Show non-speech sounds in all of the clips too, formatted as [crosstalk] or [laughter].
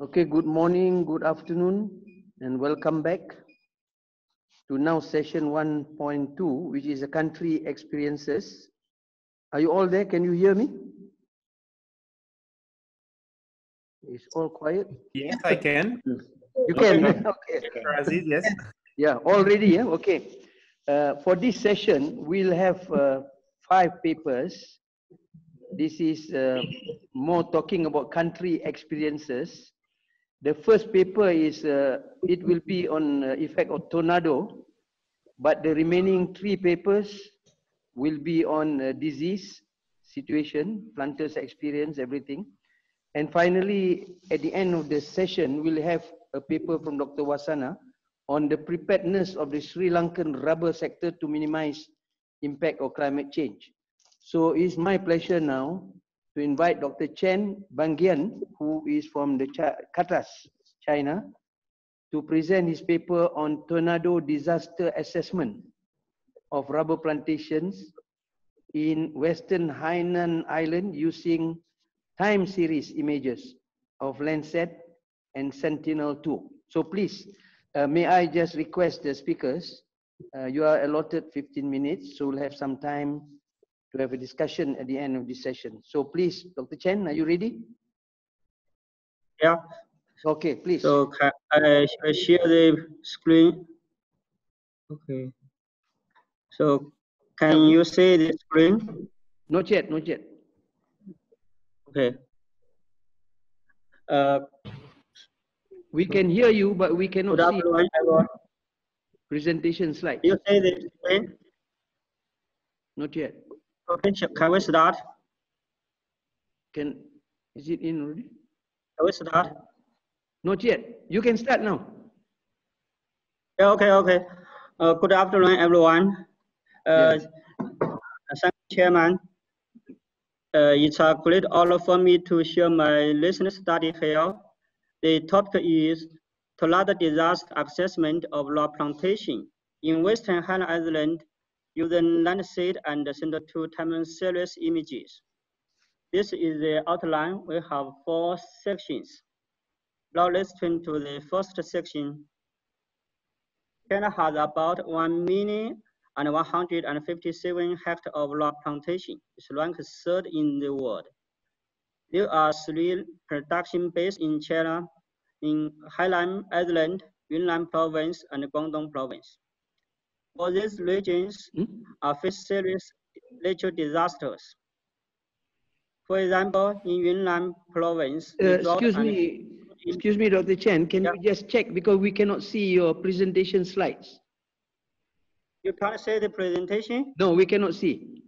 Okay, good morning, good afternoon, and welcome back to now session 1.2, which is a country experiences. Are you all there? Can you hear me? It's all quiet. Yes, I can. You can. okay. [laughs] Aziz, yes. Yeah, already. Yeah. Okay. Uh, for this session, we'll have uh, five papers. This is uh, more talking about country experiences. The first paper is uh, it will be on uh, effect of tornado, but the remaining three papers will be on uh, disease situation, planters experience, everything. And finally, at the end of the session, we'll have a paper from Dr. Wasana on the preparedness of the Sri Lankan rubber sector to minimize impact of climate change. So it's my pleasure now to invite Dr. Chen Bangqian, who is from the CATAS, China, to present his paper on tornado disaster assessment of rubber plantations in Western Hainan Island using time series images of Landsat and Sentinel-2. So please, uh, may I just request the speakers, uh, you are allotted 15 minutes, so we'll have some time to have a discussion at the end of this session. So please, Dr. Chen, are you ready? Yeah. Okay, please. So can I share the screen? Okay. So can you see the screen? Not yet, not yet. Okay. Uh, we can hear you, but we cannot see everyone. presentation slide. You see the screen? Not yet. Okay, can we start? Can is it in already? Can we start? Not yet. You can start now. Yeah, okay, okay. Uh, good afternoon, everyone. Uh, Thank you, Chairman. Uh, it's a great honor for me to share my recent study here. The topic is tornado disaster assessment of log plantation in Western Hainan Island using Landsat and Sentinel-2 time series images. This is the outline. We have four sections. Now let's turn to the first section. China has about 1 million and 157 hectares of log plantation. It's ranked third in the world. There are three production bases in China, in Hainan Island, Yunnan Province, and Guangdong Province. All these regions Hmm? are face serious natural disasters. For example, in Yunnan Province, Uh, excuse me, excuse me, Dr. Chen. Can Yeah. you just check because we cannot see your presentation slides? You can't see the presentation? No, we cannot see.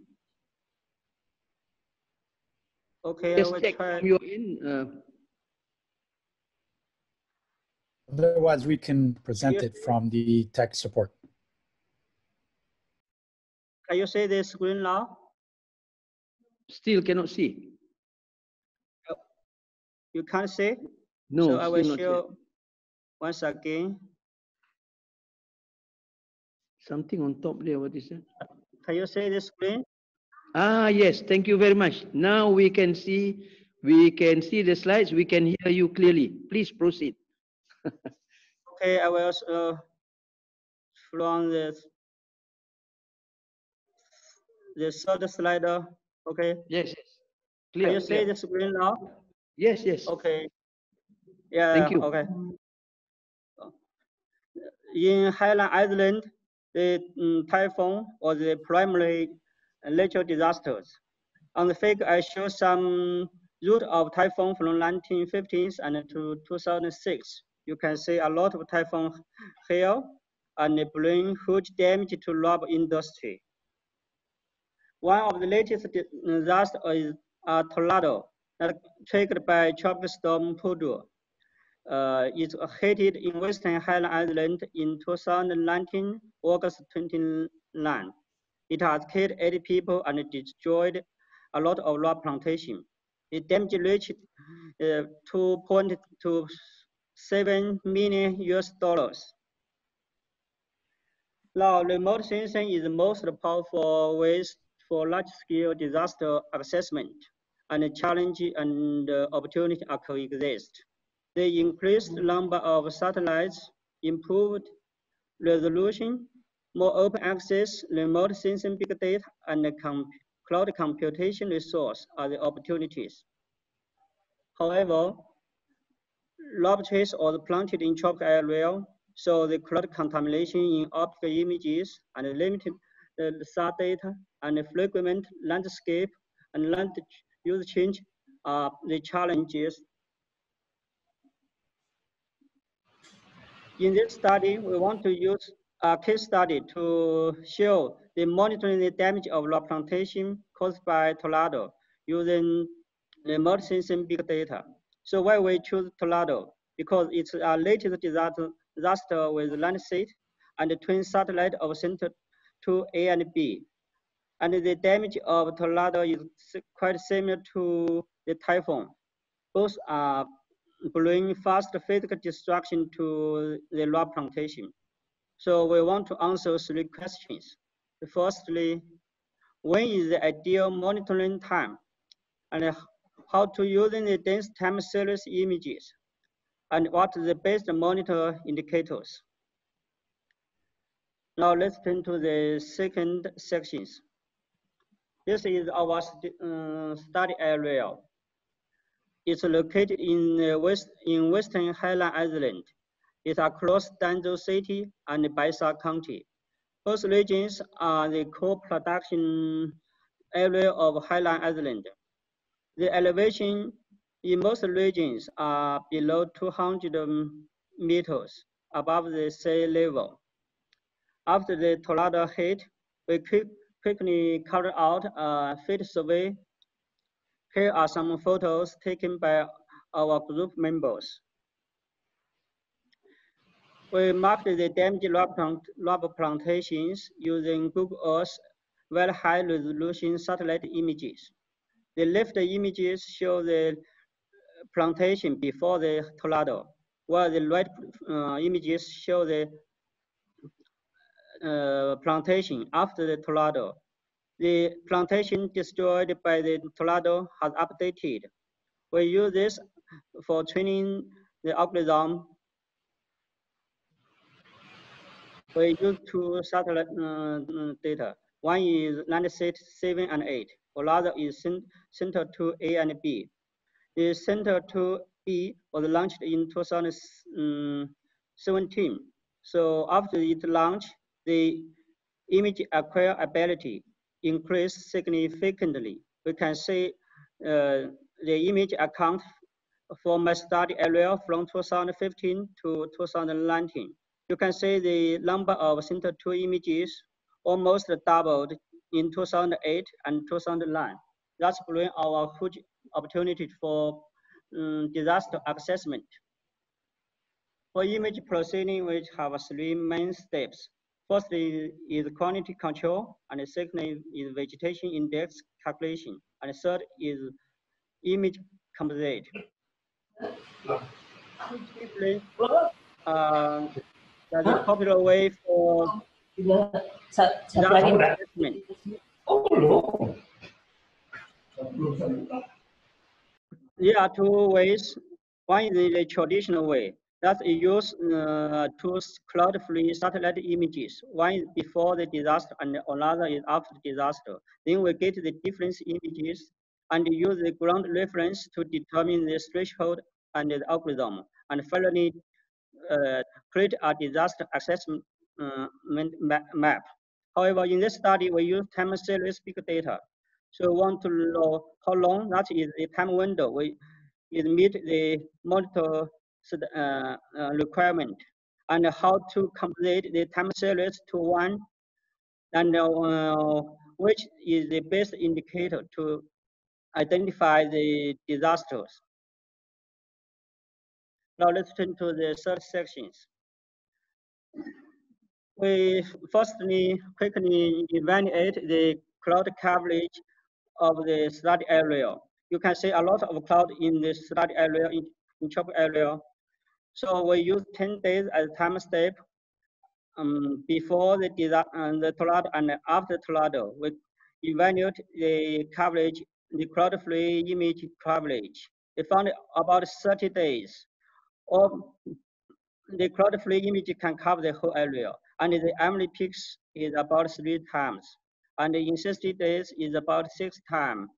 Okay, I Just will check try. from your end. Uh, Otherwise, we can present Yeah. it from the tech support. Can you see the screen now? still cannot see. You can't see? No, So I will yet. show once again. Something on top there. What is that? Can you see the screen? Ah, yes. Thank you very much. Now we can see. We can see the slides. We can hear you clearly. Please proceed. [laughs] Okay, I will uh, from the the third slider. Okay, Yes, yes. can Clear. you see clear. the screen now? Yes, yes. Okay. Yeah. Thank you. Okay. In Hainan Island, the mm, typhoon was the primary natural disasters. On the figure, I show some route of typhoon from 1950s and to 2006. You can see a lot of typhoon here and bring huge damage to rubber industry. One of the latest di- disasters is a tornado that triggered by tropical storm Podul. Uh, it hit in Western Hainan Island in 2019, August 29. It has killed 80 people and destroyed a lot of log plantation. The damage reached uh, 2.27 million US dollars. Now, remote sensing is the most powerful ways for large-scale disaster assessment, and the challenge and uh, opportunity coexist. they increased number of satellites, improved resolution, more open access, remote sensing big data, and com cloud computation resource are the opportunities. However, lob trees are planted in tropical area, so the cloud contamination in optical images and limited the SAR data and frequent landscape and land use change are the challenges. In this study, we want to use a case study to show the monitoring the damage of log plantation caused by tornado using remote sensing big data. So why we choose tornado? Because it's our latest disaster, with Landsat and twin satellite of center to A and B. And the damage of tornado is quite similar to the typhoon. Both are bring fast physical destruction to the log plantation. So we want to answer three questions. Firstly, when is the ideal monitoring time? And how to use the dense time series images? And what are the best monitor indicators? Now let's turn to the second sections. This is our uh, study area. It's located in west in western Hainan Island. It's across Danzhou City and Baisha County. Both regions are the co-production area of Hainan Island. The elevation in most regions are below 200 meters above the sea level. After the tornado hit, we quick, quickly carried out a field survey here are some photos taken by our group members. We marked the damaged rubber plantations using Google Earth very high resolution satellite images. The left images show the plantation before the tornado, while the right uh, images show the uh, plantation after the tornado. The plantation destroyed by the tornado has updated. We use this for training the algorithm. We use two satellite uh, data. One is Landsat 7 and 8, another is Center 2 A and B. The Center 2 B was launched in 2017. So after it launched, the image acquire ability increased significantly. We can see uh, the image account for my study area from 2015 to 2019. You can see the number of Center 2 images almost doubled in 2008 and 2009. That's bring our huge opportunity for um, disaster assessment. For image processing, we have three main steps. Firstly is quantity control, and second is vegetation index calculation, and third is image composite. Uh, that's a popular way for assessment. There are two ways. One is the traditional way, that use uh, two cloud-free satellite images. One is before the disaster and another is after the disaster. Then we get the different images and use the ground reference to determine the threshold and the algorithm. And finally, uh, create a disaster assessment uh, map. However, in this study, we use time series big data. So we want to know how long that is the time window we is meet the monitor uh, uh, requirement and how to complete the time series to one and uh, which is the best indicator to identify the disasters. Now let's turn to the third sections. We firstly quickly evaluate the cloud coverage of the study area. You can see a lot of cloud in the study area, in, in area, so we use 10 days as time step um, before the, uh, the tornado and after tornado. We evaluate the coverage, the cloud-free image coverage. We found about 30 days or the cloud free image can cover the whole area. And the Emily peaks is about three times. And in 60 days is about six times.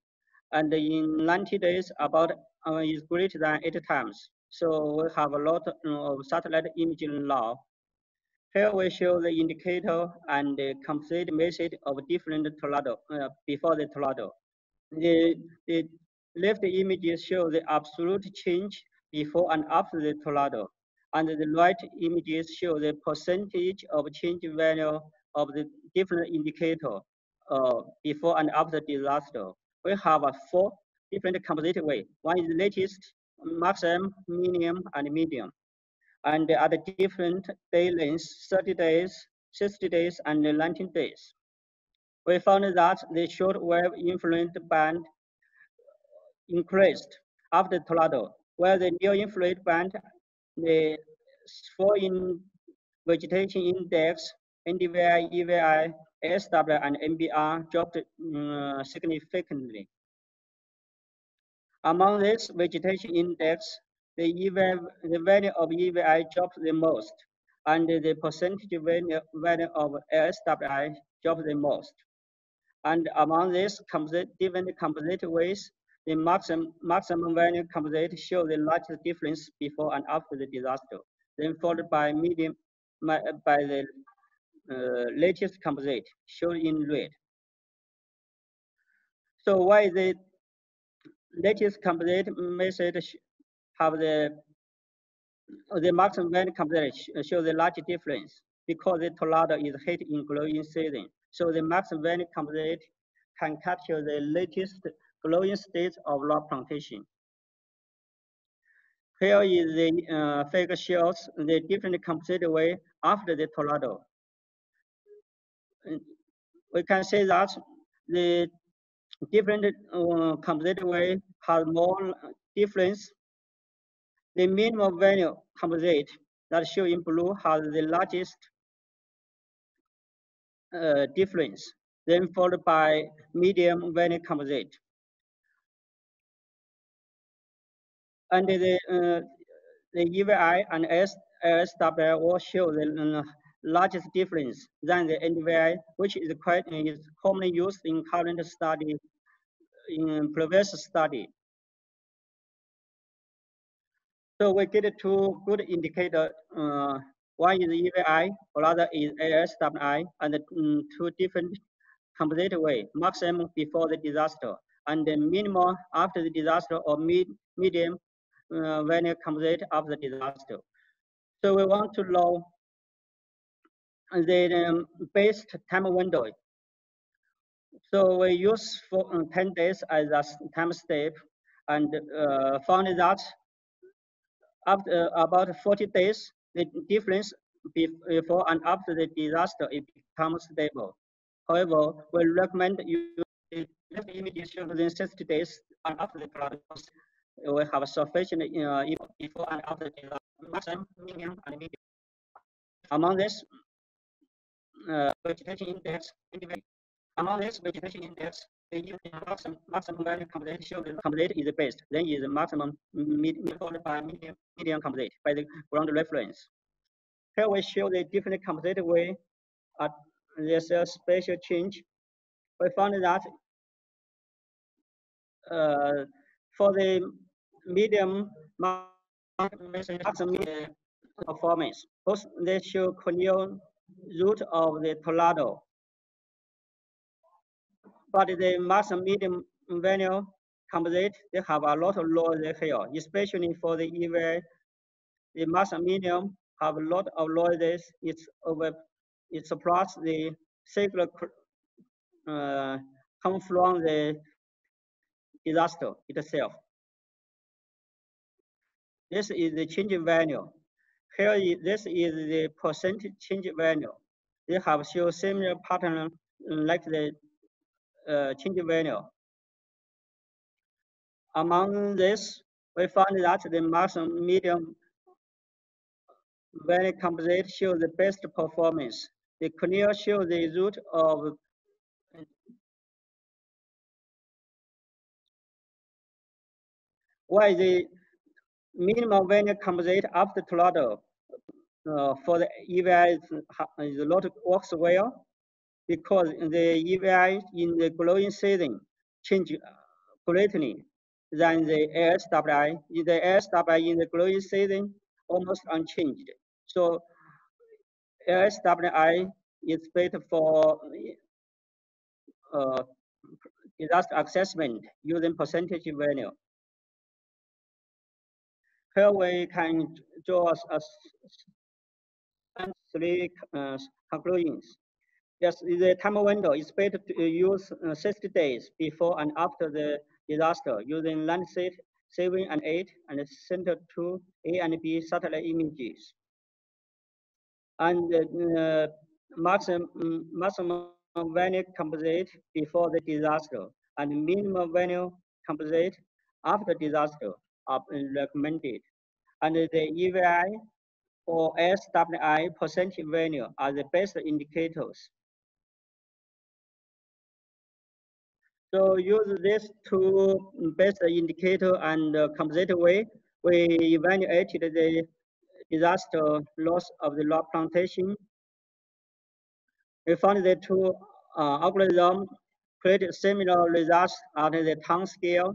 And in 90 days, about uh, is greater than eight times. So we have a lot of satellite imaging now. Here we show the indicator and the complete message of different tornado uh, before the tornado. The, the left images show the absolute change before and after the tornado. And the right images show the percentage of change value of the different indicator uh, before and after the disaster. We have a four different composite way. One is the latest, maximum, minimum, and medium. And at the different day lengths, 30 days, 60 days, and 19 days. We found that the short wave influence band increased after tornado, where the near infrared band, the in vegetation index, NDVI, EVI, SW, and NBR dropped uh, significantly. Among this vegetation index, the, EVI, the value of EVI dropped the most, and the percentage value, value of SWI dropped the most. And among these composite, different composite ways, the maximum, maximum value composite show the largest difference before and after the disaster, then followed by medium by the uh, latest composite shown in red. So why latest complete method have the the maximum value composite show the large difference because the tornado is hit in glowing season. So the maximum value composite can capture the latest glowing state of log plantation. Here is the uh, figure shows the different composite way after the tornado. We can say that the different uh, composite way has more difference. The minimum value composite that show in blue has the largest uh, difference, then followed by medium value composite. And the, uh, the EVI and SW will show the uh, largest difference than the NDVI, which is quite is commonly used in current study, in previous study. So we get two good indicator. Uh, one is EVI, another is ASWI, and um, two different composite way, maximum before the disaster, and the minimum after the disaster or mid, medium uh, when comes out of the disaster. So we want to know the um, best time window. So we use for um, 10 days as a time step and uh, found that after uh, about 40 days, the difference before and after the disaster it becomes stable. However, we recommend you left images within 60 days and after the cloud we have sufficient uh, before and after the maximum, minimum, and. Among this, uh, vegetation index, among this vegetation index, the maximum, maximum value complete show the complete is the best. Then is the maximum followed by medium, medium complete by the ground reference. Here we show the different composite way. Uh, there's a spatial change. We found that uh, for the medium maximum performance, both they show corneal root of the tornado. But the maximum medium value composite, they have a lot of noise here, especially for the EVA. The maximum medium have a lot of noises. It's over, it supplies the signal uh, come from the disaster itself. This is the change value. Here, is, this is the percentage change value. They have shown similar pattern like the uh, change value. Among this, we found that the maximum medium value composite show the best performance. The clear show the root of why the minimum venue composite after tornado uh, for the EVI is, is a lot works well because the EVI in the growing season change greatly than the ASWI. In the ASWI in the growing season almost unchanged. So ASWI is better for uh, disaster assessment using percentage value. Here we can draw a three uh, conclusions. Yes, the time window is better to use uh, 60 days before and after the disaster using Landsat 7 and 8 and Center 2 A and B satellite images. And uh, maximum, maximum venue composite before the disaster and minimum venue composite after disaster are recommended. And the EVI or SWI percentage venue are the best indicators. So use this two best indicator and uh, composite way. We evaluated the disaster loss of the log plantation. We found that two uh, algorithms created similar results at the town scale.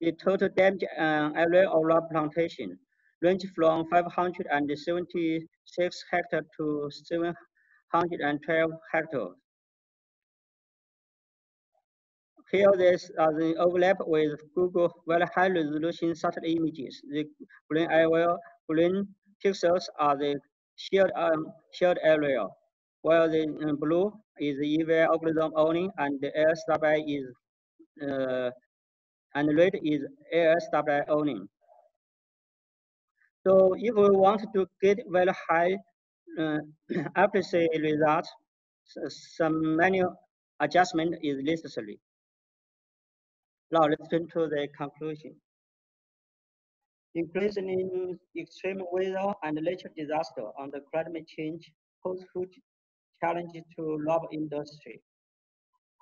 The total damage uh, area of log plantation range from 576 hectares to 712 hectares. Here there's uh, the overlap with Google very high resolution satellite images. The green area, green pixels are the shared, um, shared area, while the uh, blue is the EVI algorithm only, and the ASWI is, uh, and red is ASWI only. So if we want to get very high uh, [clears throat] accuracy results, some manual adjustment is necessary. Now let's turn to the conclusion. Increasing extreme weather and natural disaster the climate change pose huge challenges to log industry.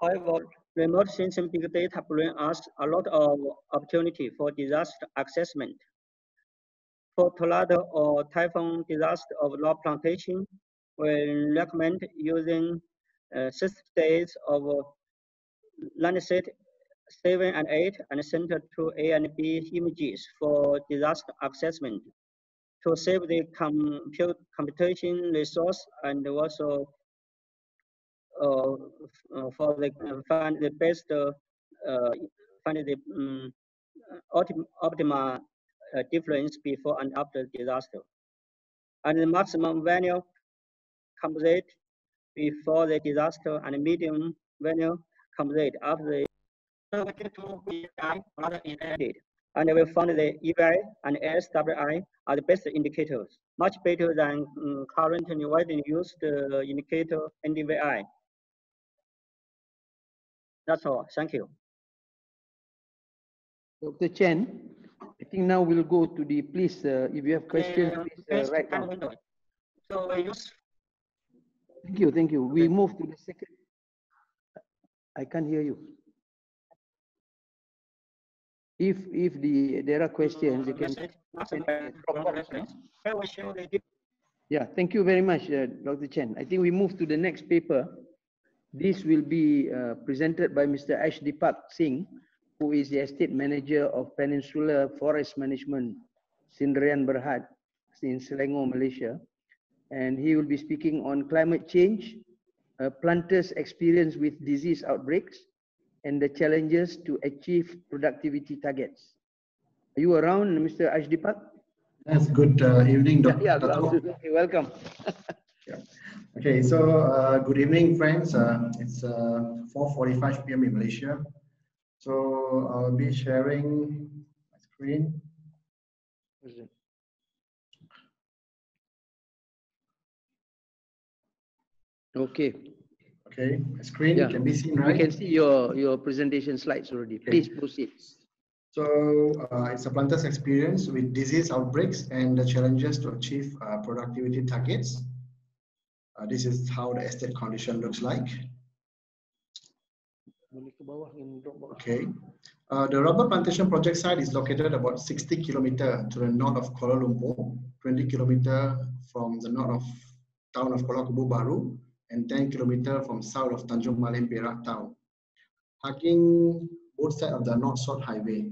However, remote sensing big data bring us a lot of opportunity for disaster assessment for tornado or typhoon disaster of log plantation, we recommend using uh, six days of uh, Landsat 7 and 8 and Center 2 A and B images for disaster assessment to save the compute computation resource and also uh, for the uh, find the best uh, find the um, optim optimal uh, difference before and after disaster. And the maximum venue composite before the disaster and medium venue composite after the so we rather ended. And we found the EVI and SWI are the best indicators, much better than um, currently widely used uh, indicator NDVI. That's all. Thank you. Dr. Chen, I think now we'll go to the, please, uh, if you have questions, Uh, please uh, write down. So we use Thank you, thank you. We move to the second. I can't hear you. If, if the, there are questions, you can, message, maximum can drop from off. reference. Here we show the yeah, thank you very much, uh, Dr. Chen. I think we move to the next paper. This will be uh, presented by Mr. Ashdeepak Singh, who is the estate manager of Peninsular Forest Management, Sendirian Berhad, in Selangor, Malaysia. And he will be speaking on climate change, uh, planters' experience with disease outbreaks, and the challenges to achieve productivity targets. Are you around, Mr. Ashdeepak? Yes, good uh, evening, Dr. yeah, absolutely. Welcome. [laughs] Okay, so uh, good evening, friends. Uh, it's uh, 4:45 p.m. in Malaysia. So I'll be sharing my screen. Okay, Okay, my screen Yeah. can be seen, we can see your, your presentation slides already. Okay. Please proceed. So uh, it's a planter's experience with disease outbreaks and the challenges to achieve uh, productivity targets. Uh, this is how the estate condition looks like. Okay. Uh, the rubber plantation project site is located about 60 kilometer to the north of Kuala Lumpur, 20 kilometer from the north of town of Kuala Kubu Baru, and 10 kilometers from south of Tanjung Malim Perak town, hugging both sides of the North-South Highway.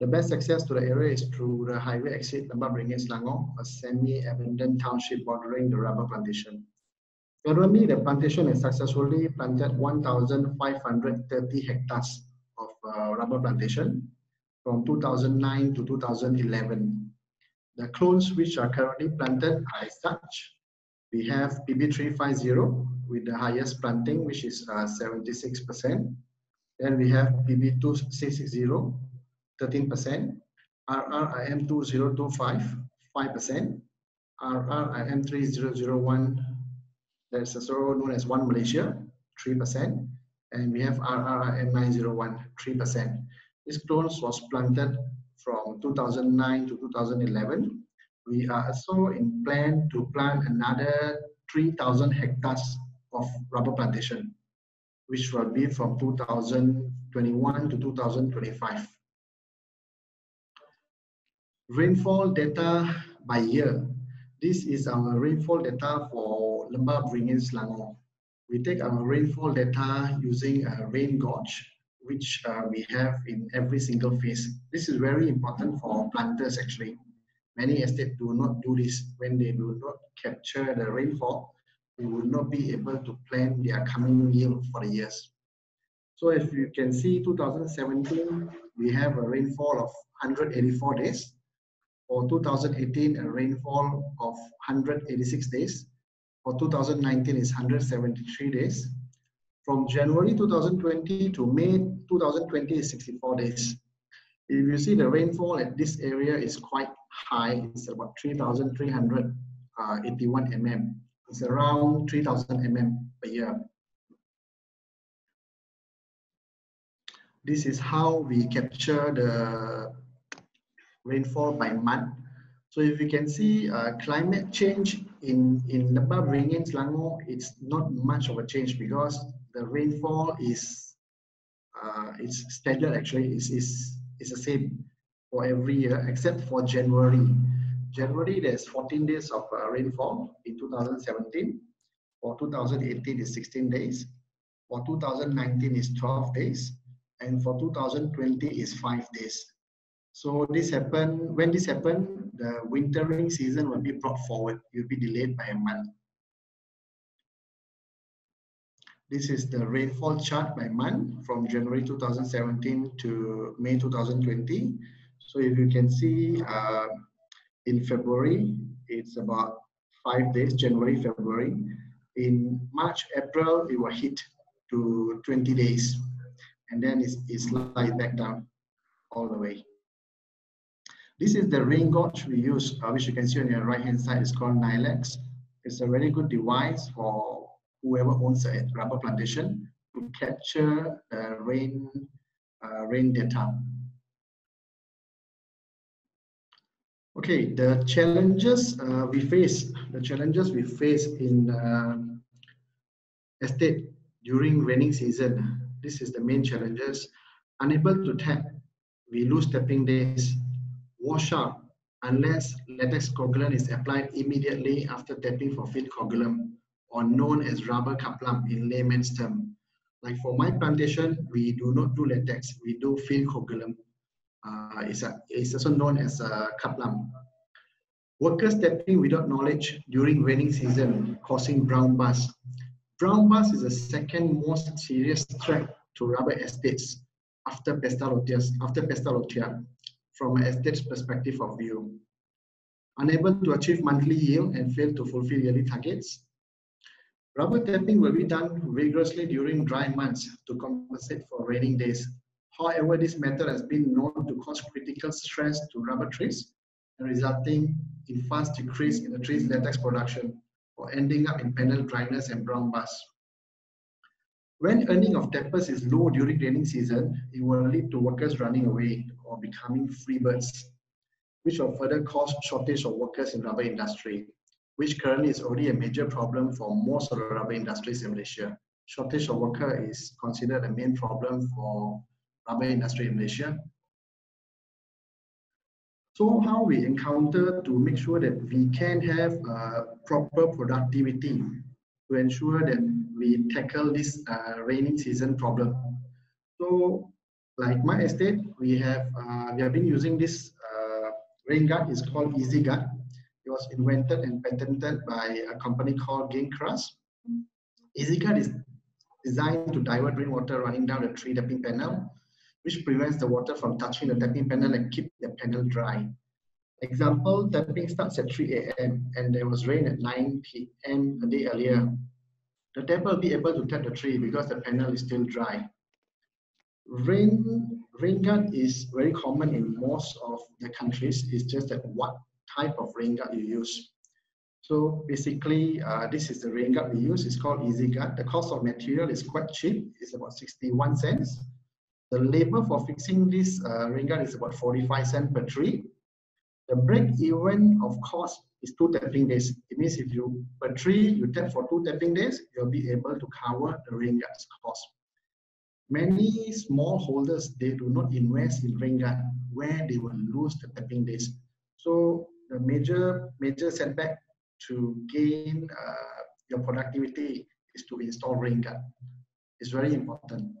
The best access to the area is through the highway exit Lembah Beringin Selangor, a semi-abandoned township bordering the rubber plantation. Currently, the plantation has successfully planted 1,530 hectares of uh, rubber plantation from 2009 to 2011. The clones which are currently planted are as such. We have PB350 with the highest planting, which is uh, 76%. Then we have PB2660, 13%, RRIM2025, 5%, RRIM3001, that's also known as One Malaysia, 3%, and we have RRIM901, 3%. This clones was planted from 2009 to 2011. We are also in plan to plant another 3,000 hectares of rubber plantation, which will be from 2021 to 2025 rainfall data by year. This is our rainfall data for Lembah Beringin Selangor. We take our rainfall data using a rain gauge, which uh, we have in every single phase. This is very important for planters actually. Many estates do not do this. When they do not capture the rainfall, they will not be able to plan their coming yield for the years. So if you can see 2017, we have a rainfall of 184 days for 2018, a rainfall of 186 days. For 2019 is 173 days. From January 2020 to May 2020 is 64 days. If you see the rainfall at this area is quite high, it's about 3,381 uh, mm. It's around 3,000 mm per year. This is how we capture the rainfall by month. So if you can see uh, climate change in, in Lembah Beringin, Selangor, it's not much of a change because the rainfall is uh, it's standard actually, it's, it's, it's the same for every year except for January. January there's 14 days of uh, rainfall in 2017. For 2018 is 16 days. For 2019 is 12 days. And for 2020 is 5 days. So this happened, when this happened, the wintering season will be brought forward. It will be delayed by a month. This is the rainfall chart by month from January 2017 to May 2020. So if you can see uh, in February, it's about five days, January, February. In March, April, it will hit to 20 days. And then it's, it's slide back down all the way. This is the rain gauge we use, uh, which you can see on your right hand side. It's called Nylex. It's a very good device for whoever owns a rubber plantation to capture the rain, uh, rain data. Okay, the challenges uh, we face, the challenges we face in uh, estate during raining season. This is the main challenges. Unable to tap, we lose tapping days wash out unless latex coagulant is applied immediately after tapping for field coagulum or known as rubber cuplump in layman's term. Like for my plantation, we do not do latex, we do field coagulum. Uh, it's, a, it's also known as a cuplump. Workers tapping without knowledge during raining season causing brown bust. Brown bust is the second most serious threat to rubber estates after Pesta after Pesta from an estate's perspective of view. Unable to achieve monthly yield and fail to fulfill yearly targets. Rubber tapping will be done rigorously during dry months to compensate for raining days. However, this method has been known to cause critical stress to rubber trees and resulting in fast decrease in the tree's latex production or ending up in panel dryness and brown bust. When earning of tappers is low during raining season, it will lead to workers running away or becoming free birds, which will further cause shortage of workers in rubber industry, which currently is already a major problem for most of the rubber industries in Malaysia. Shortage of worker is considered a main problem for rubber industry in Malaysia. So how we encounter to make sure that we can have uh, proper productivity to ensure that we tackle this uh, raining season problem. So like my estate, we have uh, we have been using this uh, rain guard. It's called Easy Guard. It was invented and patented by a company called Gaincrust. Easy Guard is designed to divert rainwater running down the tree tapping panel, which prevents the water from touching the tapping panel and keep the panel dry. Example, tapping starts at 3 a.m. and there was rain at 9 p.m. a day earlier. The tapper will be able to tap the tree because the panel is still dry. Rain, rain guard is very common in most of the countries. It's just that what type of rain guard you use. So basically, uh, this is the rain guard we use. It's called Easy Guard. The cost of material is quite cheap. It's about 61 cents. The labor for fixing this uh, is about 45 cents per tree. The break even of cost is two tapping days. It means if you per tree you tap for two tapping days, you'll be able to cover the rain guard's cost. Many small holders they do not invest in guard where they will lose the tapping days. So the major major setback to gain uh, your productivity is to install guard. It's very important.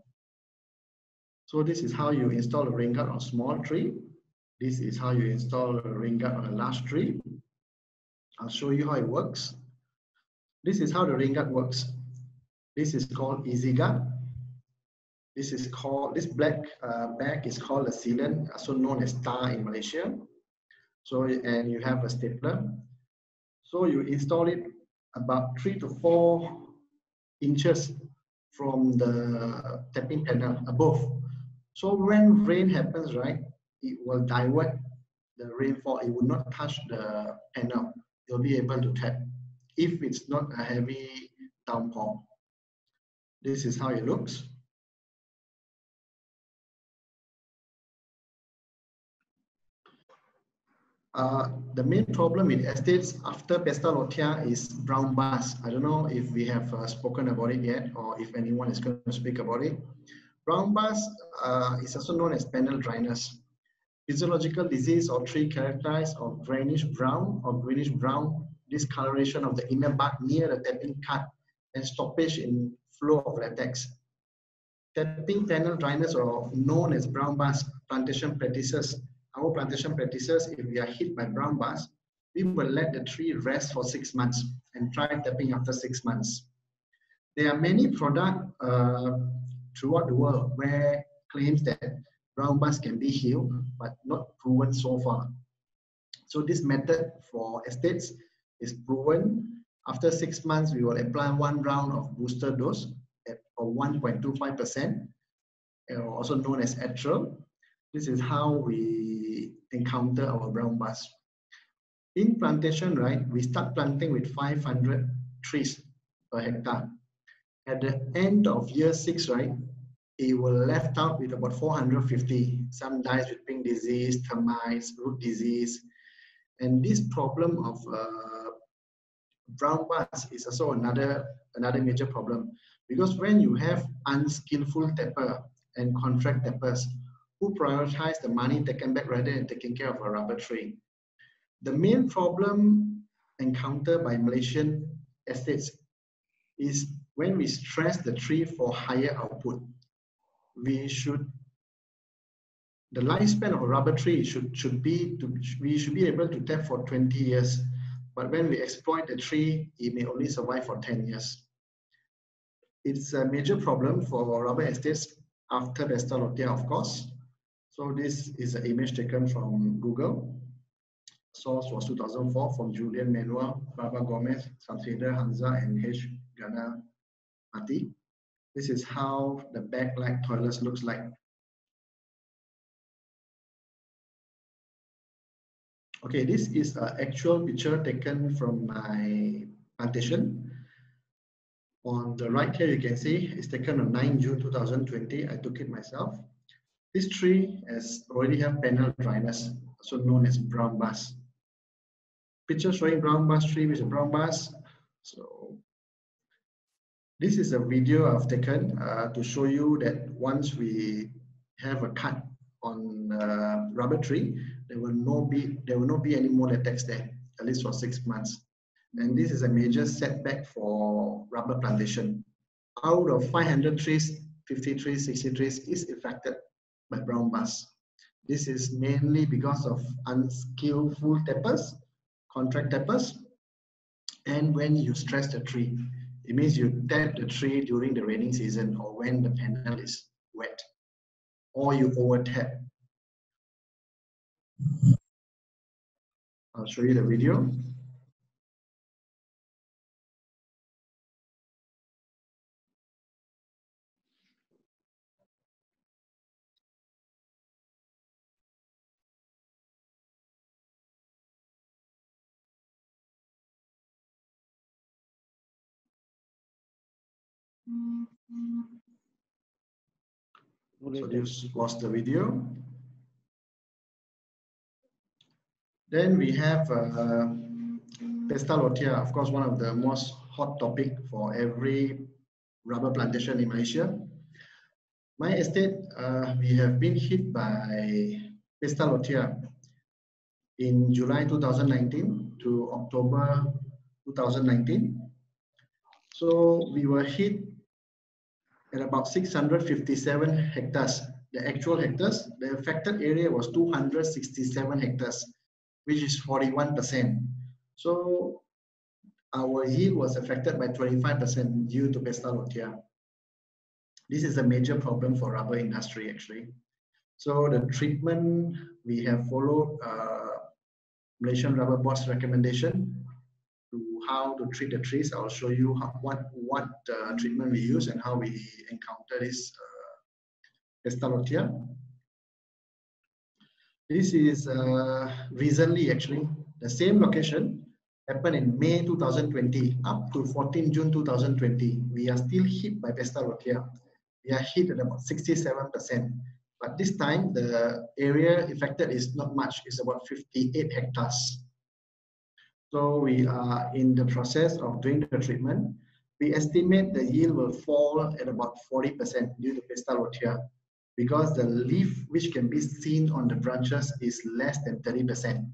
So this is how you install a rain guard on a small tree. This is how you install a rain guard on a large tree. I'll show you how it works. This is how the rain guard works. This is called Easy Guard. This is called, this black uh, bag is called a sealant, also known as tar in Malaysia. So, and you have a stapler. So you install it about three to four inches from the tapping panel above. So when rain happens, right, it will divert the rainfall. It will not touch the panel. You'll be able to tap if it's not a heavy downpour. This is how it looks. Uh, the main problem in estates after Pesta Lotia is brown bust. I don't know if we have uh, spoken about it yet or if anyone is going to speak about it. Brown bust uh, is also known as panel dryness. Physiological disease or tree characterized of greenish brown or greenish brown discoloration of the inner bark near the tapping cut and stoppage in flow of latex. Tapping panel dryness or known as brown bust plantation practices our plantation practices, if we are hit by brown bust, we will let the tree rest for six months and try tapping after six months. There are many products uh, throughout the world where claims that brown bust can be healed, but not proven so far. So this method for estates is proven. After six months, we will apply one round of booster dose at 1.25%, uh, also known as Atrel. This is how we encounter our brown bust. In plantation, right, we start planting with 500 trees per hectare. At the end of year six, right, it will left out with about 450. Some dies with pink disease, termites, root disease. And this problem of uh, brown bust is also another, another major problem. Because when you have unskillful tapper and contract tappers, who prioritize the money taken back rather than taking care of a rubber tree. The main problem encountered by Malaysian estates is when we stress the tree for higher output, we should the lifespan of a rubber tree should should be to we should be able to tap for 20 years but when we exploit the tree it may only survive for 10 years it's a major problem for rubber estates after Pesta Lotia, of course so this is an image taken from Google. Source was 2004 from Julian Manuel, Baba Gomez, Samseder Hansa, and H. Gana Mati. This is how the backlight toilets looks like. Okay, this is an actual picture taken from my plantation. On the right here, you can see it's taken on 9 June 2020. I took it myself. This tree has already have panel dryness, also known as brown bust. Picture showing brown bust tree with a brown bust. So this is a video I've taken uh, to show you that once we have a cut on uh, rubber tree, there will no be there will not be any more latex there, at least for six months. And this is a major setback for rubber plantation. Out of 500 trees, 50 trees, 60 trees is affected by brown bast. This is mainly because of unskillful tappers, contract tappers, and when you stress the tree. It means you tap the tree during the raining season or when the panel is wet, or you over tap. I'll show you the video. So this was the video. Then we have uh, Pesta of course, one of the most hot topic for every rubber plantation in Malaysia. My estate, uh, we have been hit by Pesta in July 2019 to October 2019. So we were hit at about 657 hectares. The actual hectares, the affected area was 267 hectares, which is 41%. So our yield was affected by 25% due to Pestalotia. This is a major problem for rubber industry actually. So the treatment we have followed uh, Malaysian Rubber Board's recommendation to how to treat the trees. I'll show you how, what what uh, treatment we use and how we encounter this uh, This is uh, recently actually the same location happened in May 2020 up to 14 June 2020. We are still hit by Pesta We are hit at about 67%. But this time the area affected is not much, it's about 58 hectares. So we are in the process of doing the treatment. We estimate the yield will fall at about 40% due to Pestalotia because the leaf which can be seen on the branches is less than 30%.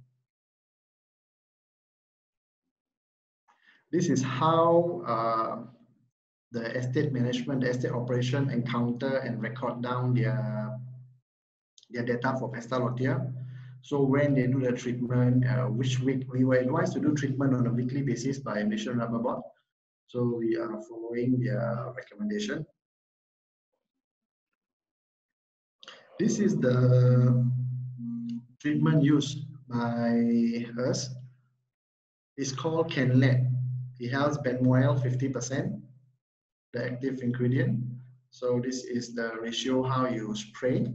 This is how uh, the estate management, the estate operation encounter and record down their, their data for Pestalotia. So when they do the treatment, uh, which week we were advised to do treatment on a weekly basis by Malaysian Rubber Board. So we are following their recommendation. This is the treatment used by us. It's called Benlate. It has benomyl 50%, the active ingredient. So this is the ratio how you spray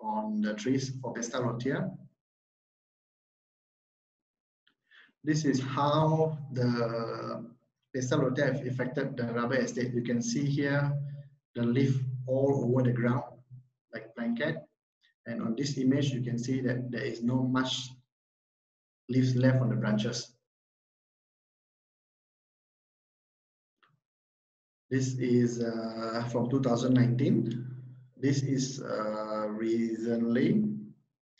on the trees for Pestalotia. This is how the Pestalotia affected the rubber estate. You can see here the leaf all over the ground like blanket. And on this image, you can see that there is no much leaves left on the branches. This is uh, from 2019. This is uh, recently,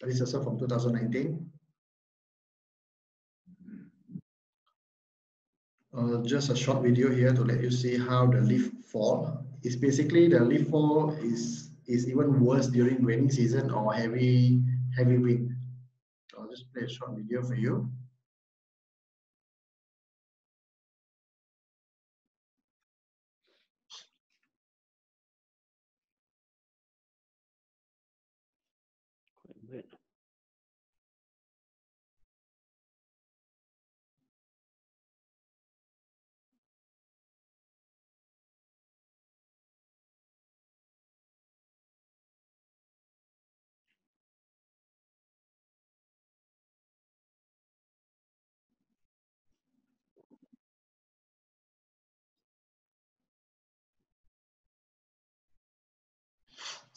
this is also from 2019. Uh, just a short video here to let you see how the leaf fall. It's basically the leaf fall is is even worse during rainy season or heavy heavy wind. I'll just play a short video for you.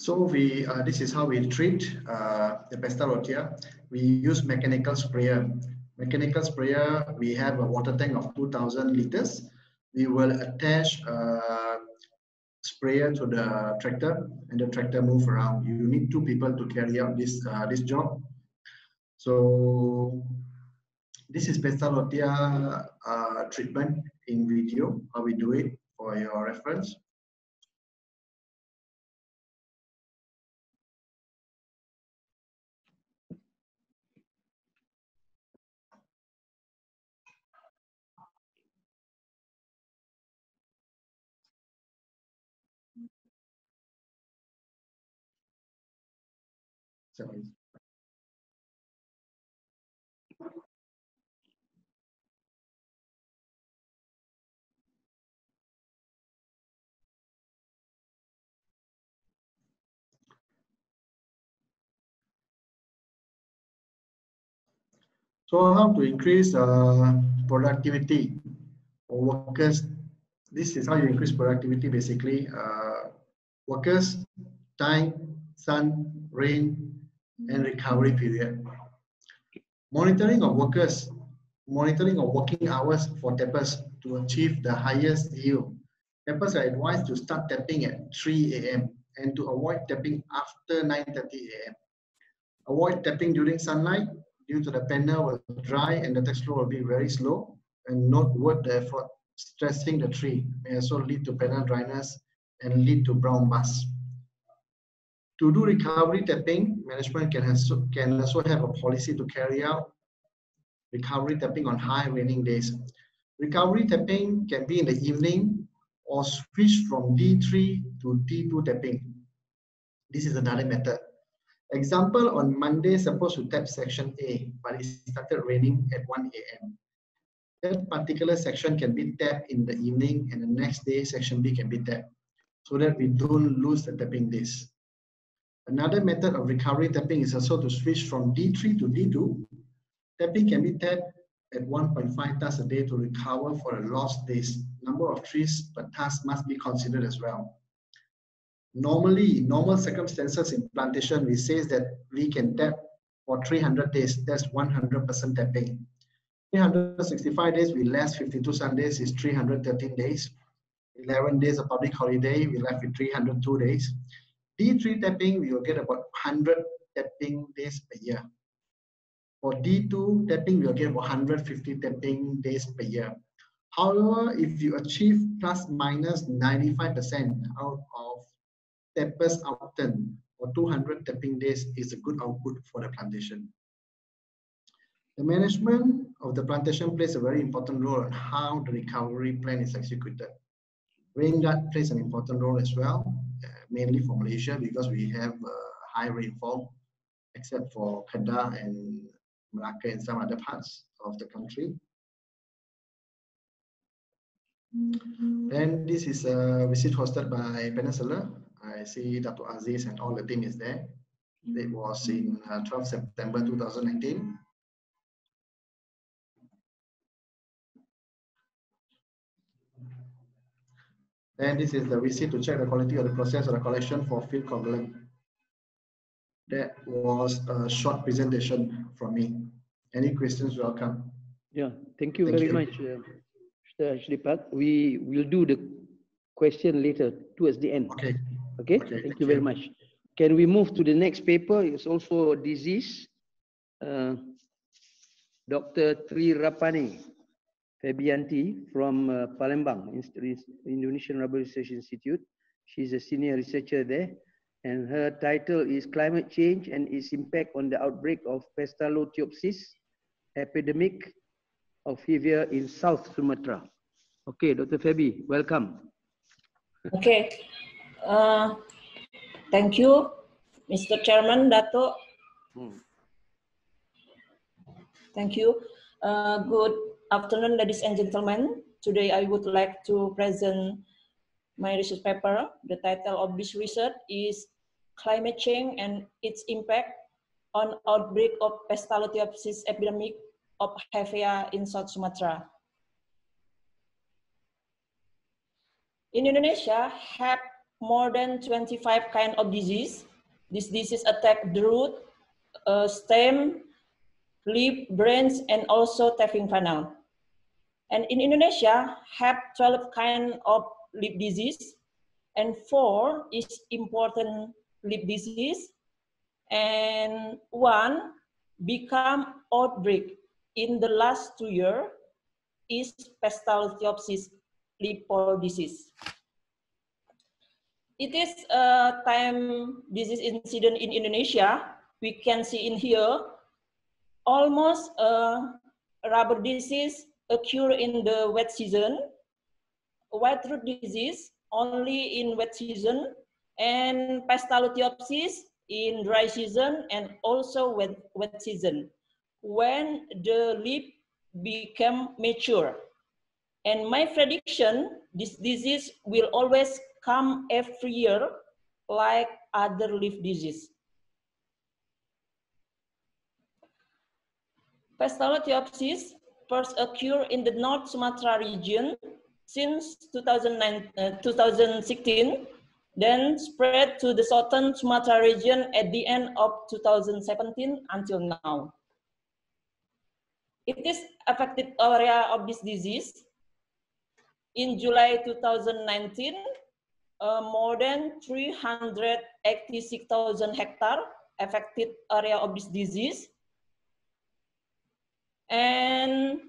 So we, uh, this is how we treat uh, the Pestalotia. We use mechanical sprayer. Mechanical sprayer, we have a water tank of 2000 liters. We will attach a sprayer to the tractor and the tractor move around. You need two people to carry out this, uh, this job. So this is Pestalotia uh, treatment in video, how we do it for your reference. Sorry. So how to increase uh, productivity for workers? This is how you increase productivity basically. Uh, workers, time, sun, rain, and recovery period. Monitoring of workers, monitoring of working hours for tappers to achieve the highest yield. Tappers are advised to start tapping at 3 a.m. and to avoid tapping after 9.30 a.m. Avoid tapping during sunlight due to the panel will dry and the text flow will be very slow and not worth the effort. Stressing the tree may also lead to panel dryness and lead to brown bast. To do recovery tapping, management can also, can also have a policy to carry out recovery tapping on high raining days. Recovery tapping can be in the evening or switch from D3 to D2 tapping. This is another method. Example, on Monday, supposed to tap section A, but it started raining at 1 a.m. That particular section can be tapped in the evening and the next day section B can be tapped so that we don't lose the tapping days. Another method of recovery tapping is also to switch from D3 to D2. Tapping can be tapped at 1.5 tasks a day to recover for the lost days. Number of trees per task must be considered as well. Normally, normal circumstances in plantation, we say that we can tap for 300 days. That's 100% tapping. 365 days we less 52 Sundays is 313 days. 11 days of public holiday, we left with 302 days. D3 tapping, we will get about 100 tapping days per year. For D2 tapping, we'll get 150 tapping days per year. However, if you achieve plus minus 95% out of tappers outturn or 200 tapping days is a good output for the plantation. The management of the plantation plays a very important role on how the recovery plan is executed. Rain guard plays an important role as well, mainly for Malaysia because we have uh, high rainfall, except for Kedah and Malacca and some other parts of the country. And this is a visit hosted by Peninsula. I see Dr. Aziz and all the team is there. It was in uh, 12 September 2019. And this is the visit to check the quality of the process of the collection for field covalent. That was a short presentation from me. Any questions, welcome. Yeah, thank you Thank very you. much, uh, Mr. Ashdeepak. We will do the question later towards the end. Okay, Okay, Okay, thank thank you very you. much. Can we move to the next paper? It's also a disease. Uh, Dr. Tri Rapani Febbiyanti from uh, Palembang Indonesian Rubber Research Institute. She's a senior researcher there. And her title is Climate Change and its Impact on the Outbreak of Pestalotiopsis Epidemic of Hevea in South Sumatra. Okay, Dr. Febi, welcome. Okay. Uh, thank you, Mr. Chairman, Dato. Hmm. Thank you. Uh, good afternoon, ladies and gentlemen. Today I would like to present my research paper. The title of this research is Climate Change and its Impact on Outbreak of Pestalotiopsis Epidemic of Hevea in South Sumatra. In Indonesia, have more than 25 kind of disease. This disease attack the root, uh, stem, leaf, branch, and also tapping canal. And in Indonesia, have 12 kind of lip disease. and four is important lip disease, and one become outbreak in the last two year is Pestalotiopsis leaf spore disease. It is a time disease incident in Indonesia. We can see in here almost a rubber disease occur in the wet season, white root disease only in wet season, and Pestalotiopsis in dry season and also wet, wet season when the leaf become mature. And my prediction, this disease will always come every year like other leaf disease. Pestalotiopsis first occur in the North Sumatra region since 2009, uh, 2016, then spread to the southern Sumatra region at the end of 2017 until now. It is affected area of this disease. In July 2019, uh, more than 386,000 hectare affected area of this disease. And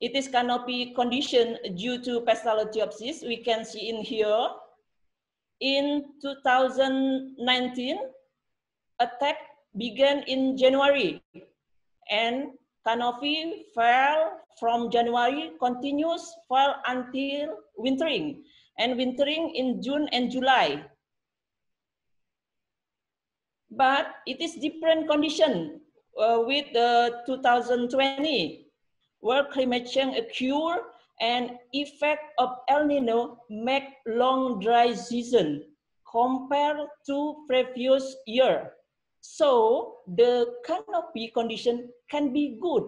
it is canopy condition due to Pestalotiopsis. We can see in here. In 2019, attack began in January and canopy fell from January, continues fell until wintering and wintering in June and July. But it is different condition uh, with the 2020 where climate change occur and effect of El Nino make long dry season compared to previous year. So the canopy condition can be good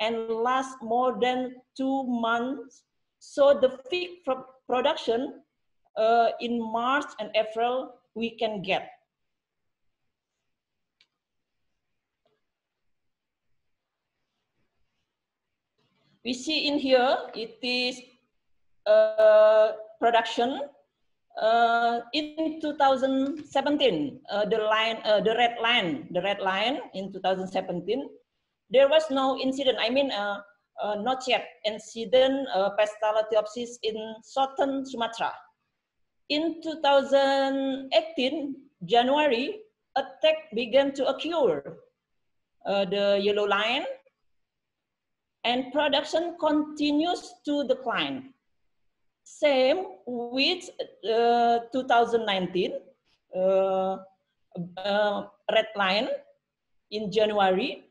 and last more than two months. So the fig production uh, in March and April we can get. We see in here, it is uh, production. Uh, in 2017, uh, the line, uh, the red line, the red line in 2017, there was no incident. I mean, uh, uh, not yet incident uh, Pestalotiopsis in southern Sumatra. In 2018, January, attack began to occur. the yellow line and production continues to decline. Same with uh, 2019, uh, uh, red line in January,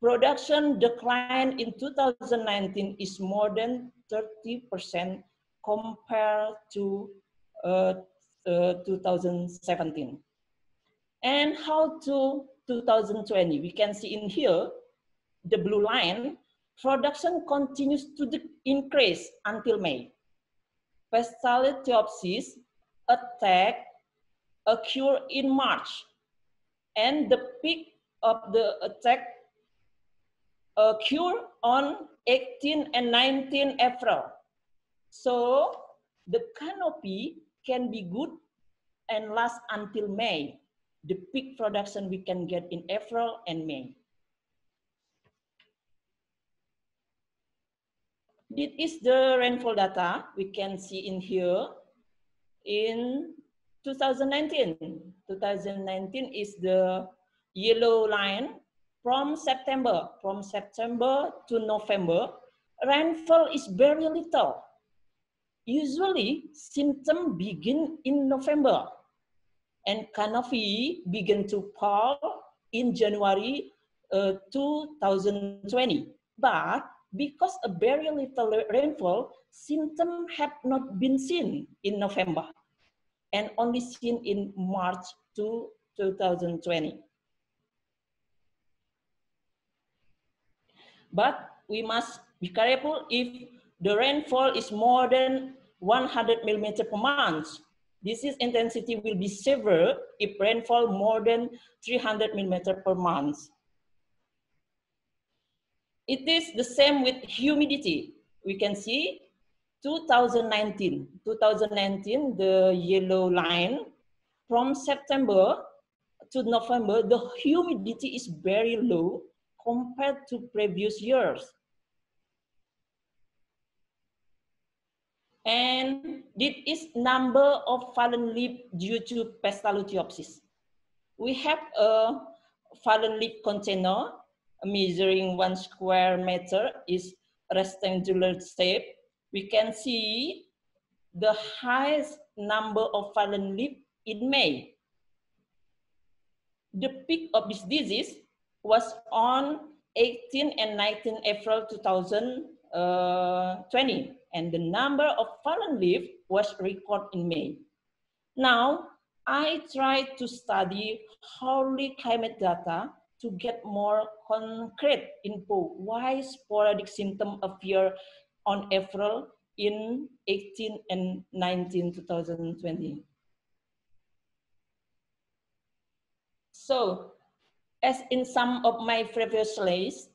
production decline in 2019 is more than 30% compared to uh, uh, 2017. And how to 2020? We can see in here, the blue line, production continues to increase until May. Pestalotiopsis attack occur in March and the peak of the attack occur on 18 and 19 April. So the canopy can be good and last until May. The peak production we can get in April and May. This is the rainfall data we can see in here. In 2019, 2019 is the yellow line from September, from September to November, rainfall is very little. Usually, symptoms begin in November and canopy begin to fall in January uh, 2020. But because a very little rainfall, symptoms have not been seen in November and only seen in March to 2020. But we must be careful if the rainfall is more than 100 millimeter per month. Disease intensity will be severe if rainfall more than 300 millimeter per month. It is the same with humidity. We can see 2019, 2019, the yellow line, from September to November, the humidity is very low compared to previous years. And this is number of fallen leaf due to Pestalotiopsis. We have a fallen leaf container measuring one square meter is rectangular shape. We can see the highest number of fallen leaf in May. The peak of this disease was on 18 and 19 April 2020, uh, and the number of fallen leaf was recorded in May. Now, I try to study hourly climate data to get more concrete info why sporadic symptoms appear on April in 18 and 19, 2020. So, as in some of my previous slides,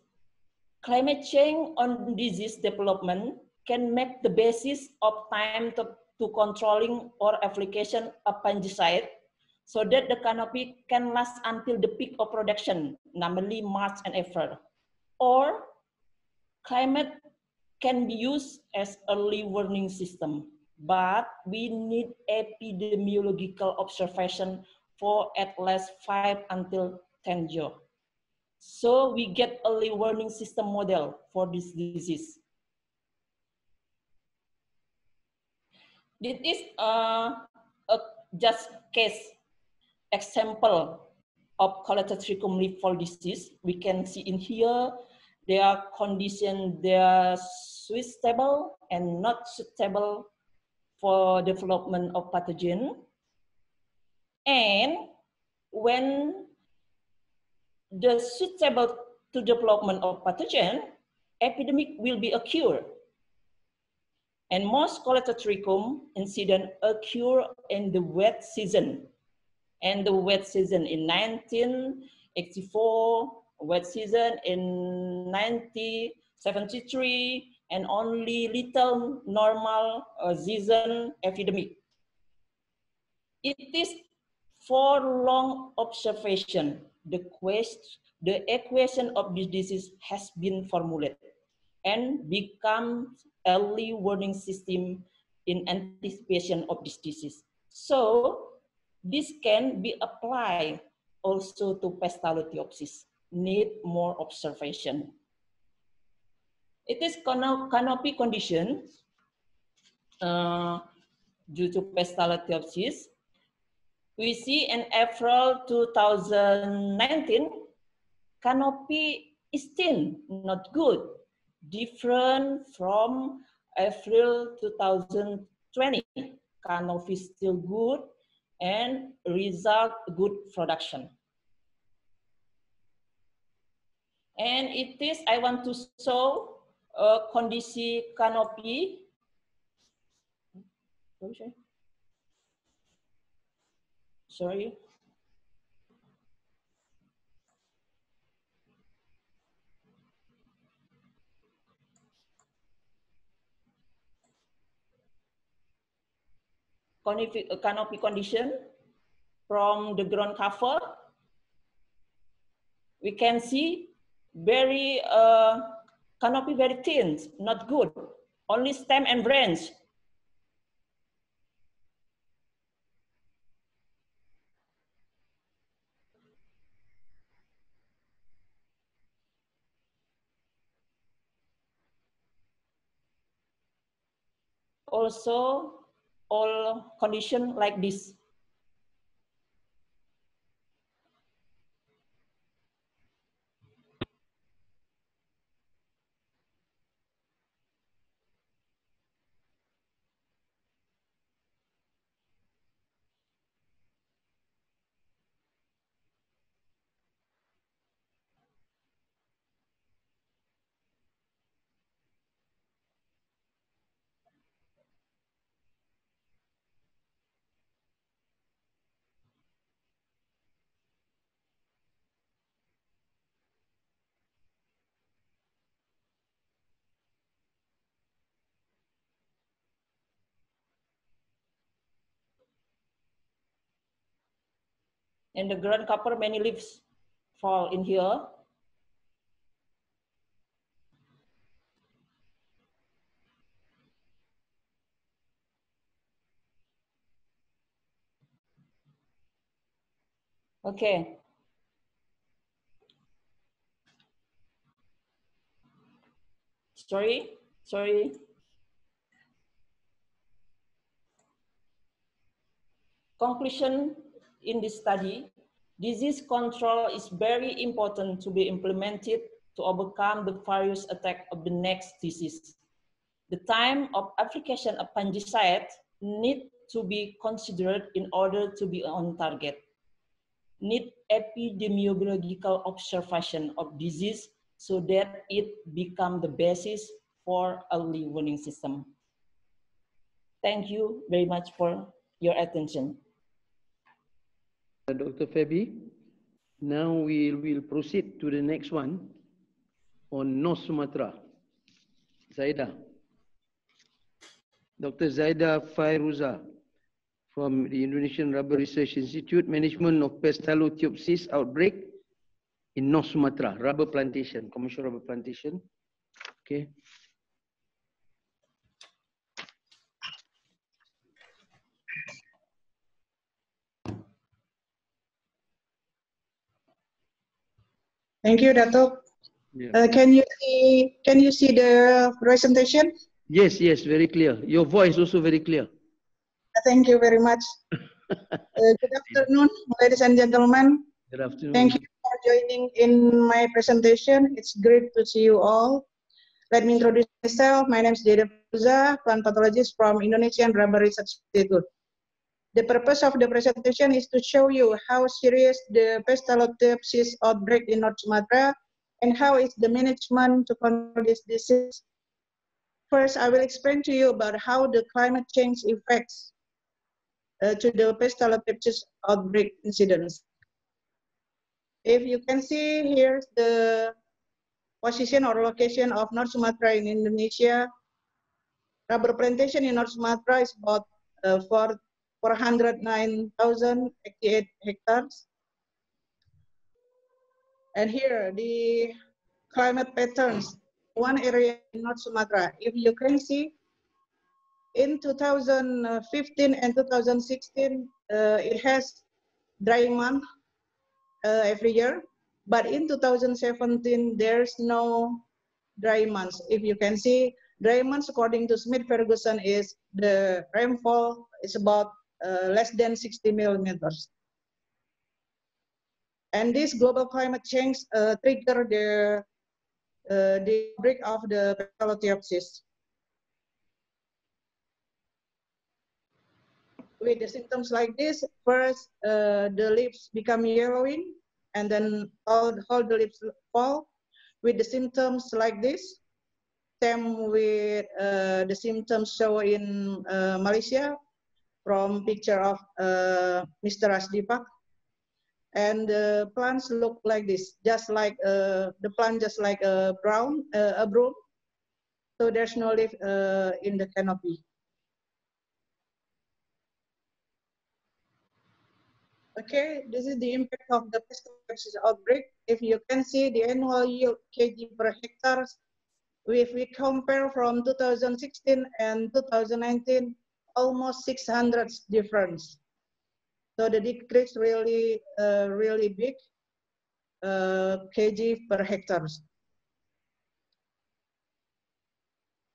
climate change on disease development can make the basis of time to, to controlling or application of fungicide so that the canopy can last until the peak of production, namely March and April. Or climate can be used as early warning system, but we need epidemiological observation for at least five until 10 years. So we get early warning system model for this disease. This is uh, a just case example of Colletotrichum leaf disease. We can see in here, their condition, they are suitable and not suitable for development of pathogen. And when the suitable to development of pathogen, epidemic will be occur. And most Colletotrichum incident occur in the wet season. And the wet season in 1984, wet season in 1973, and only little normal uh, season epidemic. It is for long observation, the, quest, the equation of this disease has been formulated and becomes early warning system in anticipation of this disease. So this can be applied also to Pestalotiopsis, need more observation. It is canopy condition uh, due to Pestalotiopsis. we see in April 2019, canopy is still not good, different from April 2020. Canopy is still good and result good production. And it is, I want to show a condition canopy. Sorry. Canopy condition from the ground cover, we can see very uh, canopy very thin, not good. Only stem and branch also all condition like this. And the ground cover, many leaves fall in here. Okay. Sorry, sorry. Conclusion in this study, disease control is very important to be implemented to overcome the various attack of the next disease. The time of application of fungicide need to be considered in order to be on target. Need epidemiological observation of disease so that it become the basis for early warning system. Thank you very much for your attention. Dr. Fabi. Now we will proceed to the next one on North Sumatra. Zaida. Dr. Zaida Fairuza from the Indonesian Rubber Research Institute, Management of Pestalotiopsis Outbreak in North Sumatra, rubber plantation, commercial rubber plantation. Okay. Thank you, Dato. Yeah. Uh, can you see can you see the presentation? Yes, yes, very clear. Your voice also very clear. Thank you very much. [laughs] Uh, good afternoon, ladies and gentlemen. Good afternoon. Thank you for joining in my presentation. It's great to see you all. Let me introduce myself. My name is Dede Fuza, plant pathologist from Indonesian Rubber Research Institute. The purpose of the presentation is to show you how serious the Pestalotiopsis outbreak in North Sumatra and how is the management to control this disease. First, I will explain to you about how the climate change affects uh, to the Pestalotiopsis outbreak incidents. If you can see here's the position or location of North Sumatra in Indonesia. Rubber plantation in North Sumatra is about uh, for 409,088 hectares. And here, the climate patterns, one area in North Sumatra. If you can see, in 2015 and 2016, uh, it has dry month uh, every year. But in 2017, there's no dry months. If you can see, dry months according to Schmidt Ferguson is the rainfall is about less than 60 millimeters. And this global climate change uh, trigger the uh, the break of the Pestalotiopsis. With the symptoms like this, first uh, the leaves become yellowing, and then all, all the leaves fall. With the symptoms like this, same with uh, the symptoms shown in uh, Malaysia from picture of uh, Mr. Ashdeepak. And the plants look like this, just like uh, the plant, just like a brown, uh, a broom. So there's no leaf uh, in the canopy. Okay, this is the impact of the pesticides outbreak. If you can see the annual yield kg per hectare, if we compare from 2016 and 2019, almost 600 difference. So the decrease really, uh, really big, uh, kg per hectares.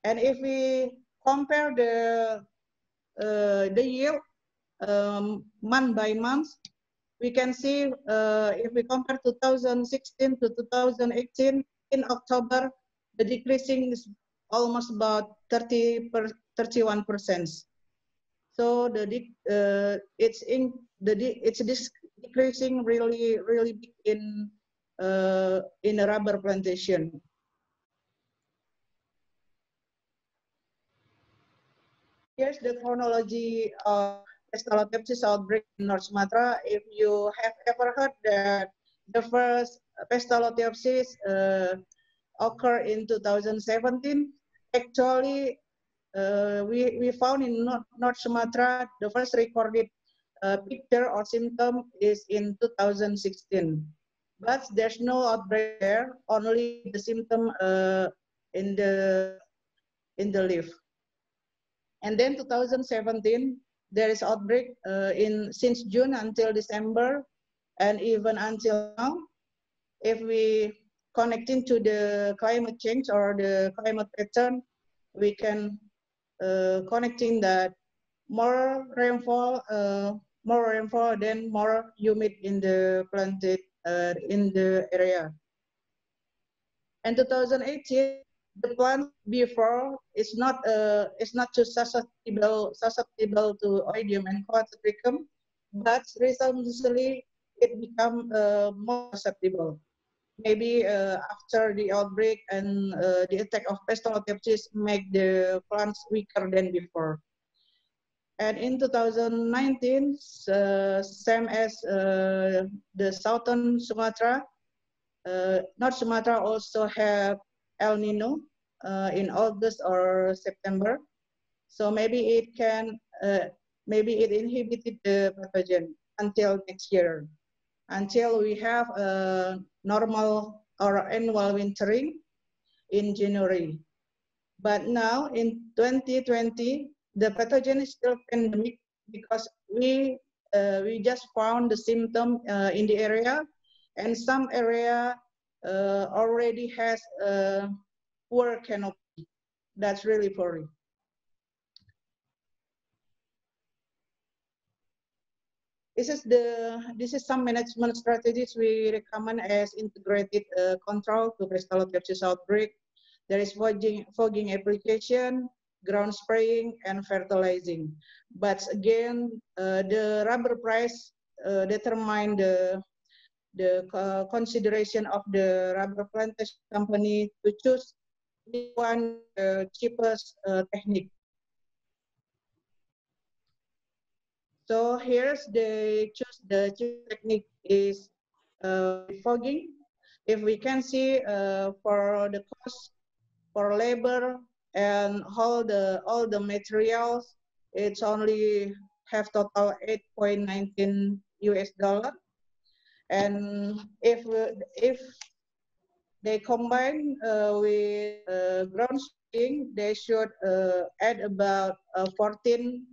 And if we compare the uh, the yield um, month by month, we can see uh, if we compare 2016 to 2018, in October, the decreasing is almost about 30 per 31 percent. So the uh, it's in the it's decreasing really really big in uh, in a rubber plantation. Here's the chronology of Pestalotiopsis outbreak in North Sumatra. If you have ever heard that the first Pestalotiopsis uh, occurred in 2017, actually uh, we, we found in North, North Sumatra the first recorded uh, picture or symptom is in 2016. But there's no outbreak there, only the symptom uh, in the in the leaf. And then 2017, there is outbreak uh, in since June until December, and even until now. If we connecting to the climate change or the climate pattern, we can connecting that more rainfall, uh, more rainfall, then more humid in the planted uh, in the area. And 2018, the plant before is not uh, is not too susceptible susceptible to oidium and Colletotrichum, but recently it become uh, more susceptible. Maybe uh, after the outbreak and uh, the attack of Pestalotiopsis make the plants weaker than before. And in 2019, uh, same as uh, the southern Sumatra, uh, North Sumatra also have El Nino uh, in August or September. So maybe it can, maybe it inhibited the pathogen until next year, until we have a normal or annual wintering in January. But now in 2020, the pathogen is still pandemic because we uh, we just found the symptom uh, in the area and some area uh, already has a poor canopy. That's really worrying. This is the this is some management strategies we recommend as integrated uh, control to Pestalotiopsis outbreak. There is fogging, fogging application, ground spraying and fertilizing. But again, uh, the rubber price uh, determine the the uh, consideration of the rubber plantation company to choose one uh, cheapest uh, technique. So here's the choose the technique is uh, fogging. If we can see uh, for the cost for labor and all the all the materials it's only have total 8.19 US dollar and if if they combine uh, with uh, ground spraying they should uh, add about uh, 14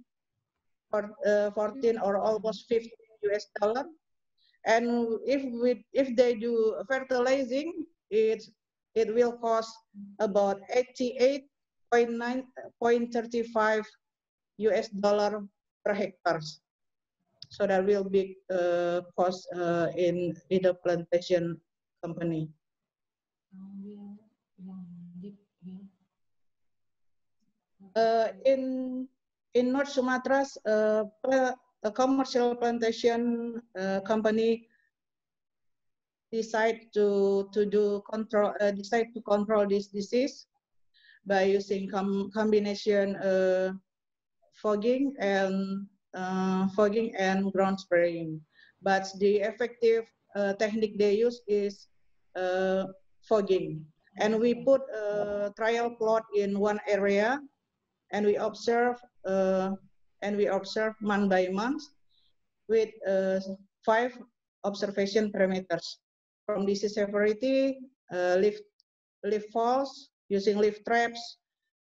or uh, 14 or almost 15 US dollar and if we if they do fertilizing it it will cost about 88 0.35 US dollar per hectares. So that will be uh, cost uh, in, in the plantation company. Uh, in in North Sumatra's uh, a commercial plantation uh, company decide to to do control uh, decide to control this disease by using com combination uh, fogging and uh, fogging and ground spraying. But the effective uh, technique they use is uh, fogging. And we put a trial plot in one area and we observe uh, and we observe month by month with uh, five observation parameters. From disease severity, leaf, leaf falls, using leaf traps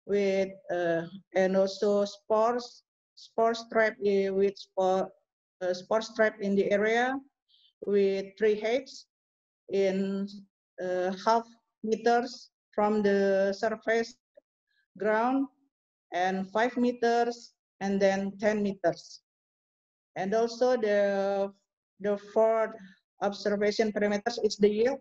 with uh, and also spores spore trap with spore uh, spore trap in the area with three heads in uh, half meters from the surface ground and five meters and then 10 meters and also the the fourth observation parameters is the yield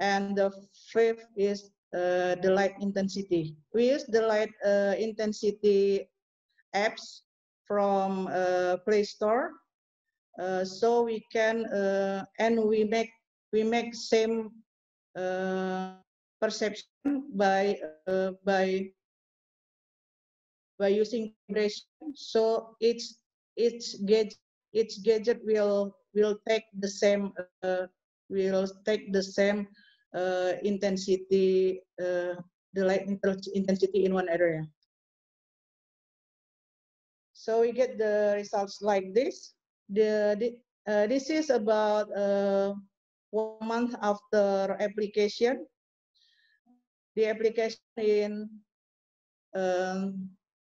and the fifth is uh, the light intensity. We use the light uh, intensity apps from uh, Play Store, uh, so we can uh, and we make we make same uh, perception by by by using vibration. So each each gadget each gadget will will take the same will take the same uh, intensity, uh, the light intensity in one area. So we get the results like this. The, the uh, this is about uh, one month after application. The application in um,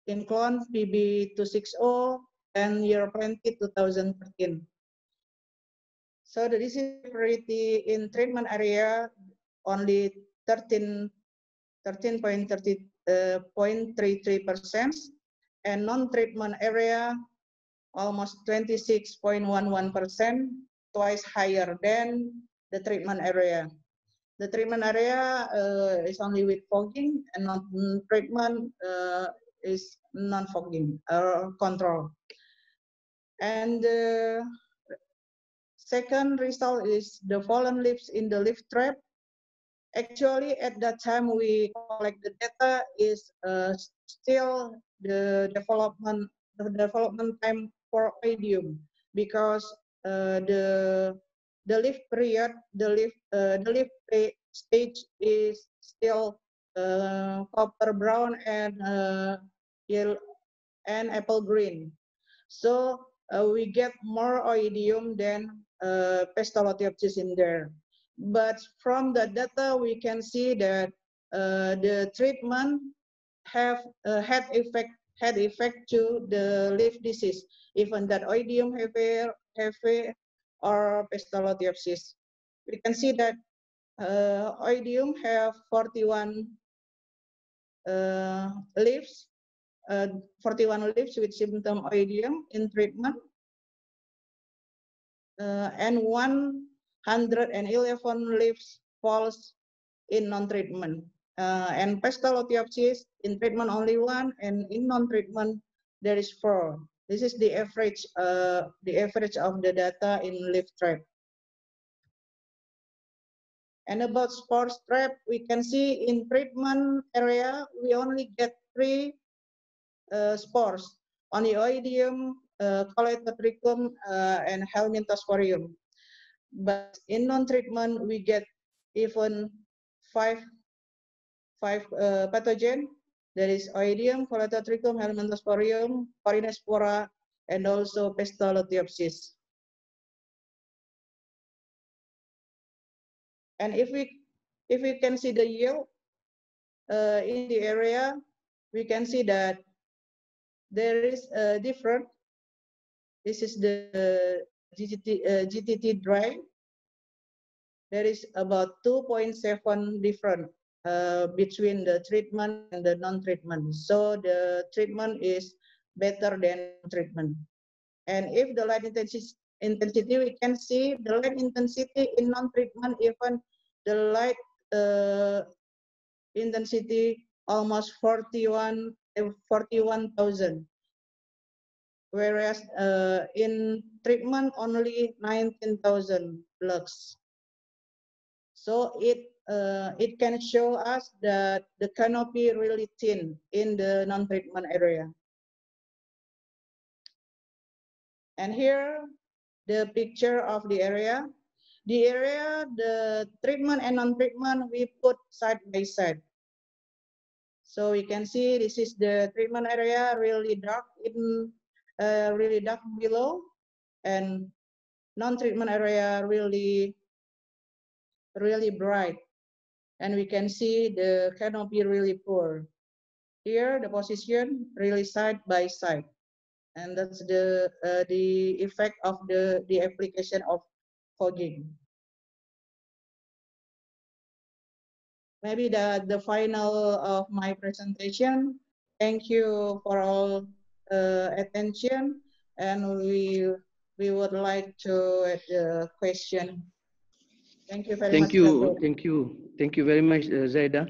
in clone PB260 and year 20 2013. So the severity in treatment area only 13 13.33 uh, percent and non-treatment area almost 26.11 percent twice higher than the treatment area the treatment area uh, is only with fogging and non-treatment uh, is non-fogging or control. And the second result is the fallen leaves in the leaf trap. Actually at that time we collect the data is uh, still the development the development time for oidium because uh, the the leaf period the leaf uh, the leaf stage is still uh, copper brown and uh, yellow and apple green. So uh, we get more oidium than uh, in there. But from the data, we can see that uh, the treatment have uh, had effect had effect to the leaf disease, even that oidium hefe, hefe or Pestalotiopsis. We can see that uh, oidium have 41 uh, leaves, uh, 41 leaves with symptom oidium in treatment, uh, and one 111 leaves falls in non-treatment. Uh, and Pestalotiopsis in treatment only one, and in non-treatment there is four. This is the average, uh, the average of the data in leaf trap. And about spore trap, we can see in treatment area, we only get three uh, spores, Onioidium, uh, Colletotrichum, uh, and Helminthosporium but in non-treatment we get even five five pathogen. There is oidium colletotrichum helminthosporium corynespora and also pestalotiopsis and if we if we can see the yield uh, in the area we can see that there is a different this is the GTT, uh, GTT dry, there is about 2.7 different uh, between the treatment and the non-treatment. So the treatment is better than treatment. And if the light intensity, intensity we can see the light intensity in non-treatment, even the light uh, intensity almost 41, 41,000 whereas uh, in treatment only 19,000 lux. So it uh, it can show us that the canopy really thin in the non-treatment area. And here, the picture of the area. The area, the treatment and non-treatment, we put side by side. So we can see this is the treatment area, really dark in uh, really dark below. And non-treatment area really really bright. And we can see the canopy really poor. Here the position really side by side. And that's the uh, the effect of the the application of fogging maybe the the final of my presentation thank you for all uh, attention and we we would like to add a question. Thank you very much. thank much. You, thank you. Thank you very much, uh, Zaida.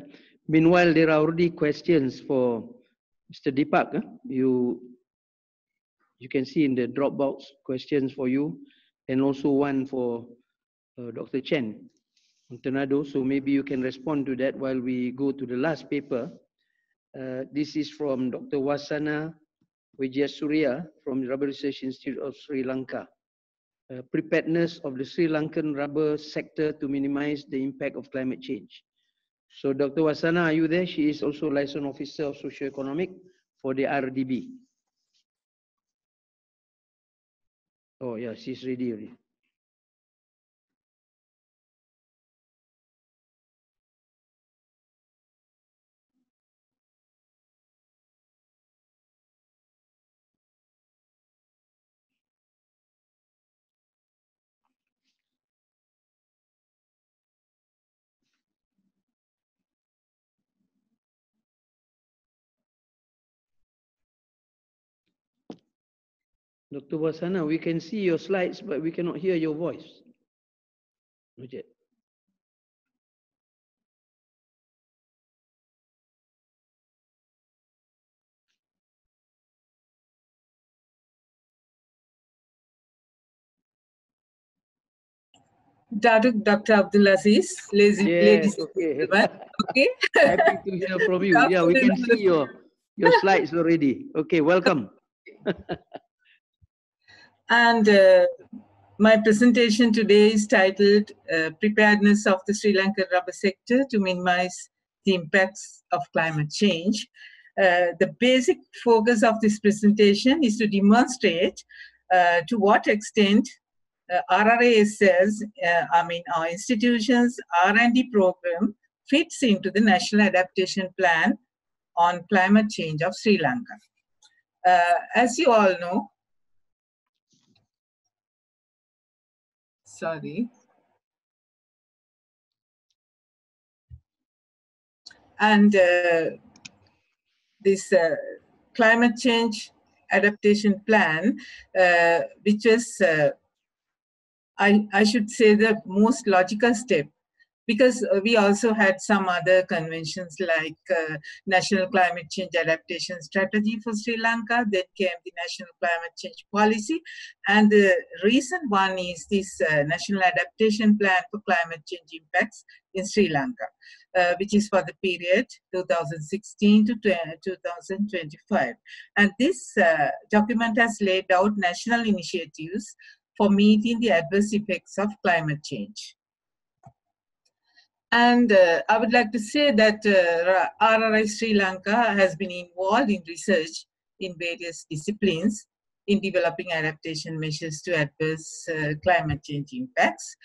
Meanwhile, there are already questions for Mr. Deepak. Huh? You, you can see in the Dropbox questions for you and also one for uh, Dr. Chen Tornado. So maybe you can respond to that while we go to the last paper. Uh, this is from Dr. Wasana Wijesuriya from the Rubber Research Institute of Sri Lanka. Uh, preparedness of the Sri Lankan rubber sector to minimize the impact of climate change. So Dr. Wasana, are you there? She is also liaison officer of socioeconomic for the RDB. Oh yeah, she's ready already. Dr. Wasana, we can see your slides, but we cannot hear your voice. Not yet. Dr. Dr. Abdulaziz, ladies, Yes, ladies okay. Okay. [laughs] Happy to hear from you. Yeah, we can see your your slides already. Okay, welcome. And uh, my presentation today is titled uh, Preparedness of the Sri Lankan Rubber Sector to Minimize the Impacts of Climate Change. Uh, the basic focus of this presentation is to demonstrate uh, to what extent uh, RRA says, uh, I mean, our institutions R&D program fits into the National Adaptation Plan on Climate Change of Sri Lanka. As you all know, sorry. And uh, this uh, climate change adaptation plan, uh, which is, uh, I, I should say, the most logical step because uh, we also had some other conventions like uh, National Climate Change Adaptation Strategy for Sri Lanka, then came the National Climate Change Policy, and the recent one is this uh, National Adaptation Plan for Climate Change Impacts in Sri Lanka, uh, which is for the period 2016 to 2025. And this uh, document has laid out national initiatives for meeting the adverse effects of climate change. And uh, I would like to say that uh, RRI Sri Lanka has been involved in research in various disciplines in developing adaptation measures to adverse uh, climate change impacts,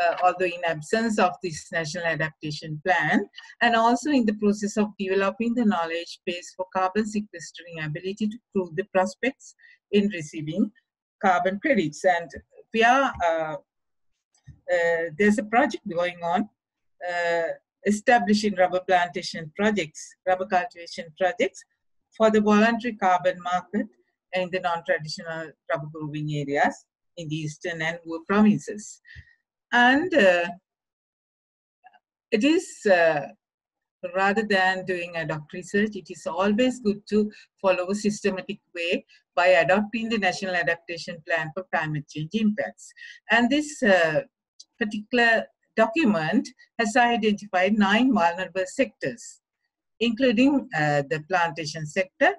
uh, although in absence of this national adaptation plan, and also in the process of developing the knowledge base for carbon sequestering ability to prove the prospects in receiving carbon credits. And we are, uh, uh, there's a project going on establishing rubber plantation projects, rubber cultivation projects for the voluntary carbon market in the non-traditional rubber growing areas in the eastern and Uva provinces. And uh, it is, uh, rather than doing ad hoc research, it is always good to follow a systematic way by adopting the National Adaptation Plan for Climate Change Impacts. And this uh, particular document has identified nine vulnerable sectors, including uh, the plantation sector,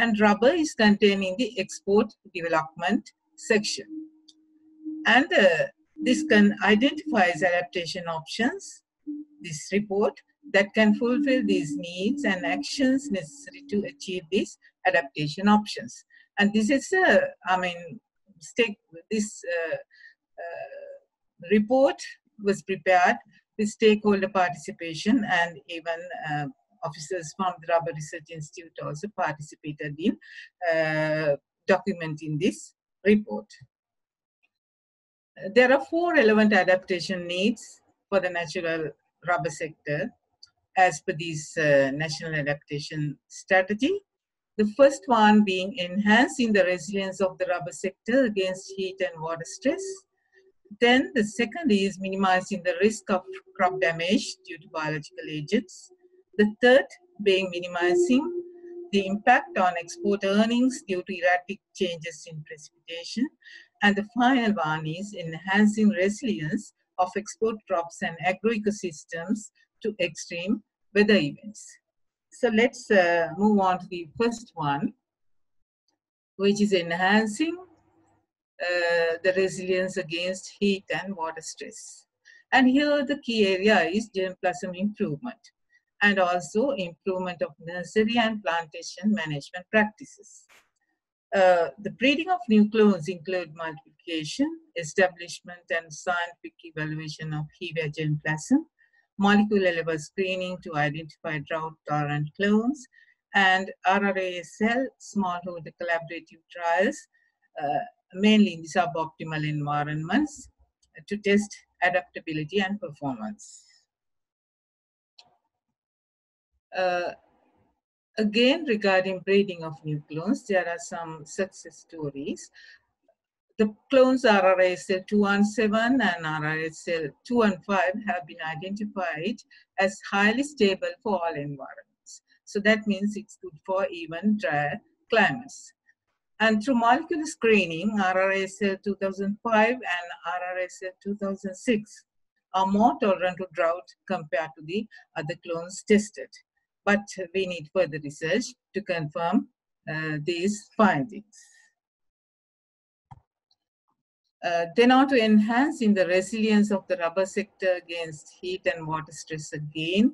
and rubber is contained in the export development section. And uh, this can identifies adaptation options, this report, that can fulfill these needs and actions necessary to achieve these adaptation options. And this is, uh, I mean, stake, this uh, uh, report was prepared with stakeholder participation and even uh, officers from the Rubber Research Institute also participated in uh, documenting this report. There are four relevant adaptation needs for the natural rubber sector as per this uh, national adaptation strategy. The first one being enhancing the resilience of the rubber sector against heat and water stress. Then the second is minimizing the risk of crop damage due to biological agents. The third being minimizing the impact on export earnings due to erratic changes in precipitation. And the final one is enhancing resilience of export crops and agroecosystems to extreme weather events. So let's uh, move on to the first one, which is enhancing the resilience against heat and water stress. And here the key area is germplasm improvement and also improvement of nursery and plantation management practices. Uh, the breeding of new clones include multiplication establishment and scientific evaluation of Hevea germplasm, molecular level screening to identify drought tolerant clones, and RRISL smallholder collaborative trials, uh, mainly in suboptimal environments to test adaptability and performance. Uh, again, regarding breeding of new clones, there are some success stories. The clones RRSL 217 and RRSL 215 have been identified as highly stable for all environments. So that means it's good for even dry climates. And through molecular screening, RRSL 2005 and RRSL 2006 are more tolerant to drought compared to the other clones tested but we need further research to confirm uh, these findings. Uh, then on to enhancing the resilience of the rubber sector against heat and water stress again,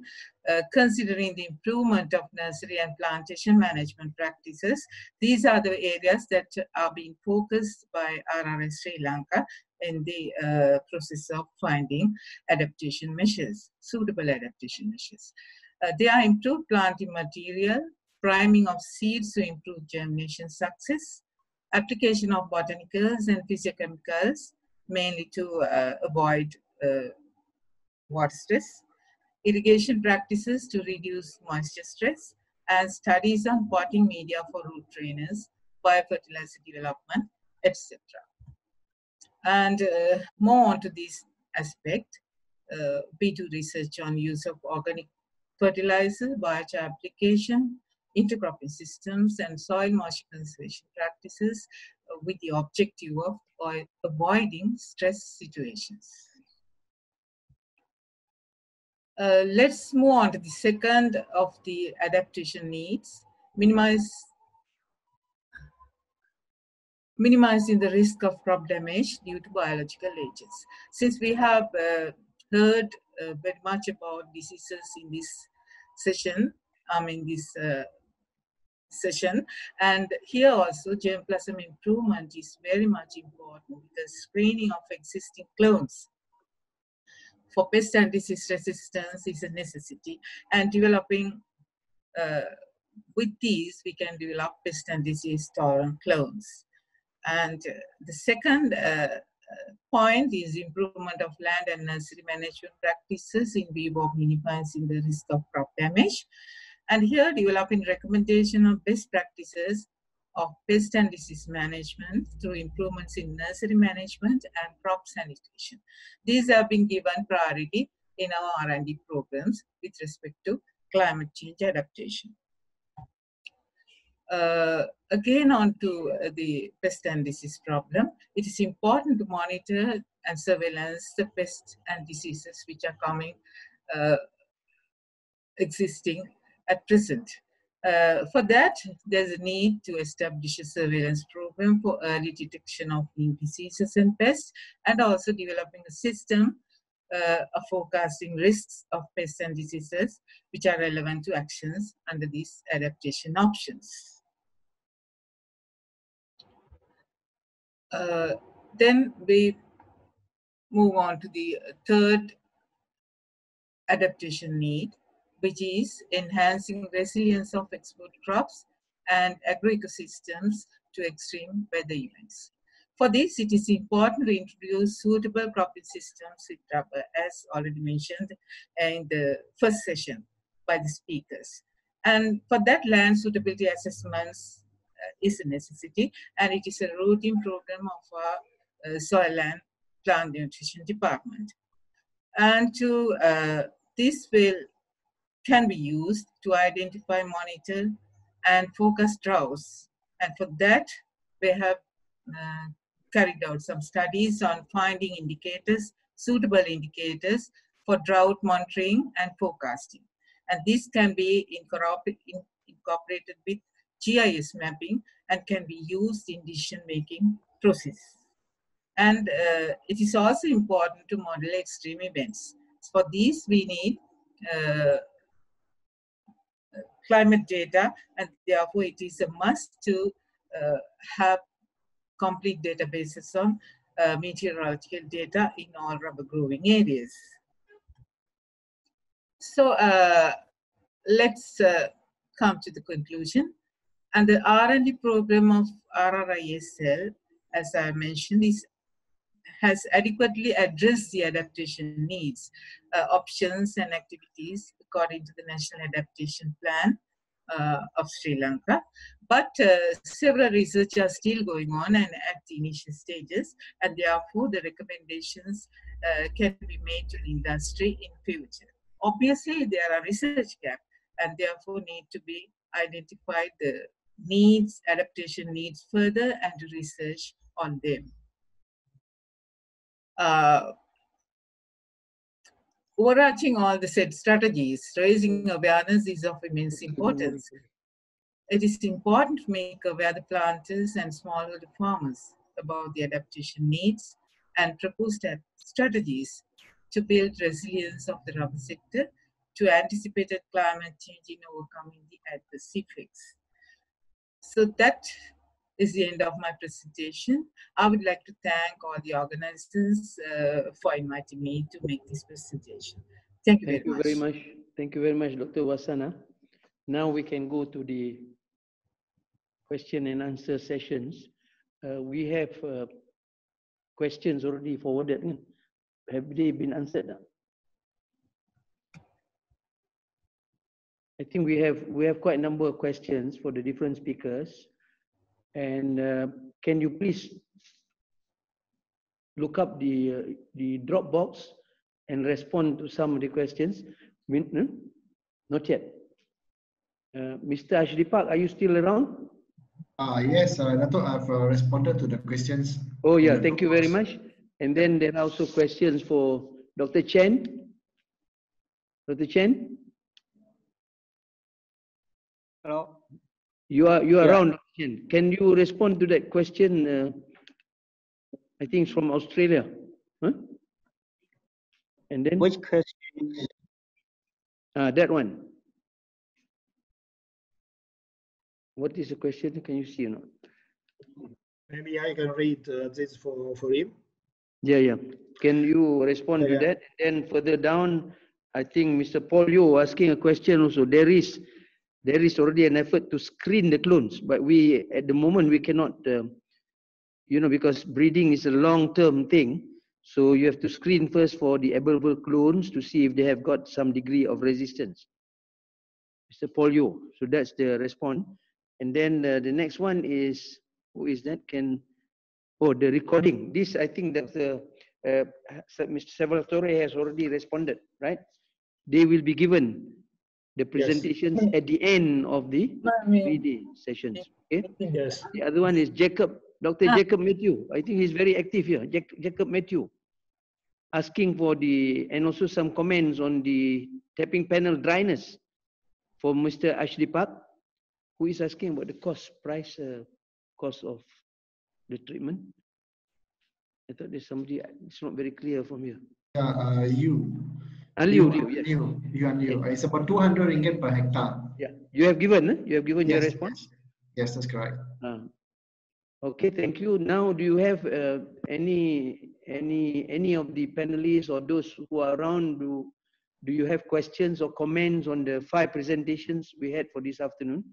uh, considering the improvement of nursery and plantation management practices. These are the areas that are being focused by RRS Sri Lanka in the uh, process of finding adaptation measures, suitable adaptation measures. Uh, they are improved planting material, priming of seeds to improve germination success, application of botanicals and physiochemicals, mainly to uh, avoid uh, water stress, irrigation practices to reduce moisture stress, and studies on potting media for root trainers, biofertilizer development, etc. And uh, more onto this aspect, uh, we do research on use of organic fertilizer, biochar application, intercropping systems, and soil moisture conservation practices uh, with the objective of avoiding stress situations. Uh, let's move on to the second of the adaptation needs, minimize minimizing the risk of crop damage due to biological agents. Since we have uh, heard uh, very much about diseases in this session, I mean this uh, session. And here also germplasm improvement is very much important because screening of existing clones for pest and disease resistance is a necessity and developing uh, with these we can develop pest and disease tolerant clones. And uh, the second uh, point is improvement of land and nursery management practices in view of minimizing the risk of crop damage. And here developing recommendation of best practices of pest and disease management through improvements in nursery management and crop sanitation. These have been given priority in our R&D programs with respect to climate change adaptation. Uh, again on to uh, the pest and disease problem, it is important to monitor and surveillance the pests and diseases which are coming, uh, existing at present. Uh, for that, there's a need to establish a surveillance program for early detection of new diseases and pests, and also developing a system uh, of forecasting risks of pests and diseases which are relevant to actions under these adaptation options. Uh, then we move on to the third adaptation need, which is enhancing resilience of export crops and agroecosystems to extreme weather events. For this, it is important to introduce suitable cropping systems with rubber, as already mentioned in the first session by the speakers. And for that, land suitability assessments uh, is a necessity and it is a routine program of our uh, soil and plant nutrition department. And to uh, this will can be used to identify, monitor, and focus droughts. And for that, we have uh, carried out some studies on finding indicators, suitable indicators for drought monitoring and forecasting. And this can be incorporated with GIS mapping and can be used in decision-making process. And uh, it is also important to model extreme events. For these, we need uh, climate data, and therefore it is a must to uh, have complete databases on uh, meteorological data in all rubber growing areas. So uh, let's uh, come to the conclusion. And the R&D program of RRISL, as I mentioned, is has adequately addressed the adaptation needs, uh, options and activities according to the National Adaptation Plan uh, of Sri Lanka. But uh, several research are still going on and at the initial stages, and therefore the recommendations uh, can be made to the industry in future. Obviously, there are research gaps, and therefore need to be identified the needs, adaptation needs further, and research on them. Overarching all the said strategies, raising awareness is of immense importance. It is important to make aware the planters and smallholder farmers about the adaptation needs and propose strategies to build resilience of the rubber sector to anticipated climate change in overcoming the adverse effects. So that is the end of my presentation. I would like to thank all the organizers uh, for inviting me to make this presentation. Thank you Thank very you much. very much. Thank you very much, Dr. Wasana. Now we can go to the question and answer sessions. Uh, we have uh, questions already forwarded. Have they been answered? I think we have we have quite a number of questions for the different speakers. And uh, can you please look up the uh, the Dropbox and respond to some of the questions? Min- hmm? Not yet. Uh, Mr. Ashdeepak, are you still around? Uh, yes, uh, Dato, I've uh, responded to the questions. Oh yeah, the thank you very much. And then there are also questions for Dr. Chen. Dr. Chen, Hello. you are you are Yeah. around. Dr. Chen. Can you respond to that question? Uh, I think it's from Australia. Huh? And then Which question? uh, that one. What is the question? Can you see or not? Maybe I can read uh, this for, for him. Yeah, yeah. Can you respond to Yeah. that? And then further down, I think Mr. Paul Yo asking a question also. There is, there is already an effort to screen the clones, but we, at the moment, we cannot, um, you know, because breeding is a long-term thing. So you have to screen first for the available clones to see if they have got some degree of resistance. Mr. Paul Yo. So that's the response. And then uh, the next one is, who is that? Can, oh, the recording. This, I think that the, uh, Mr. Salvatore has already responded, right? They will be given the presentations at the end of the three-day sessions, okay? Yes. The other one is Jacob, Dr. Ah. Jacob Matthew. I think he's very active here. Jac- Jacob Matthew. Asking for the, and also some comments on the tapping panel dryness for Mr. Ashdeepak, who is asking about the cost, price, uh, cost of the treatment. I thought there's somebody, it's not very clear from here. Yeah, uh, you. Ah, Liu, Liu, yes. You, you and you. It's about 200 ringgit per hectare. Yeah, you have given, eh? you have given your response? Yes, that's correct. Ah. Okay, thank you. Now, do you have uh, any any any of the panelists or those who are around? Do do you have questions or comments on the five presentations we had for this afternoon?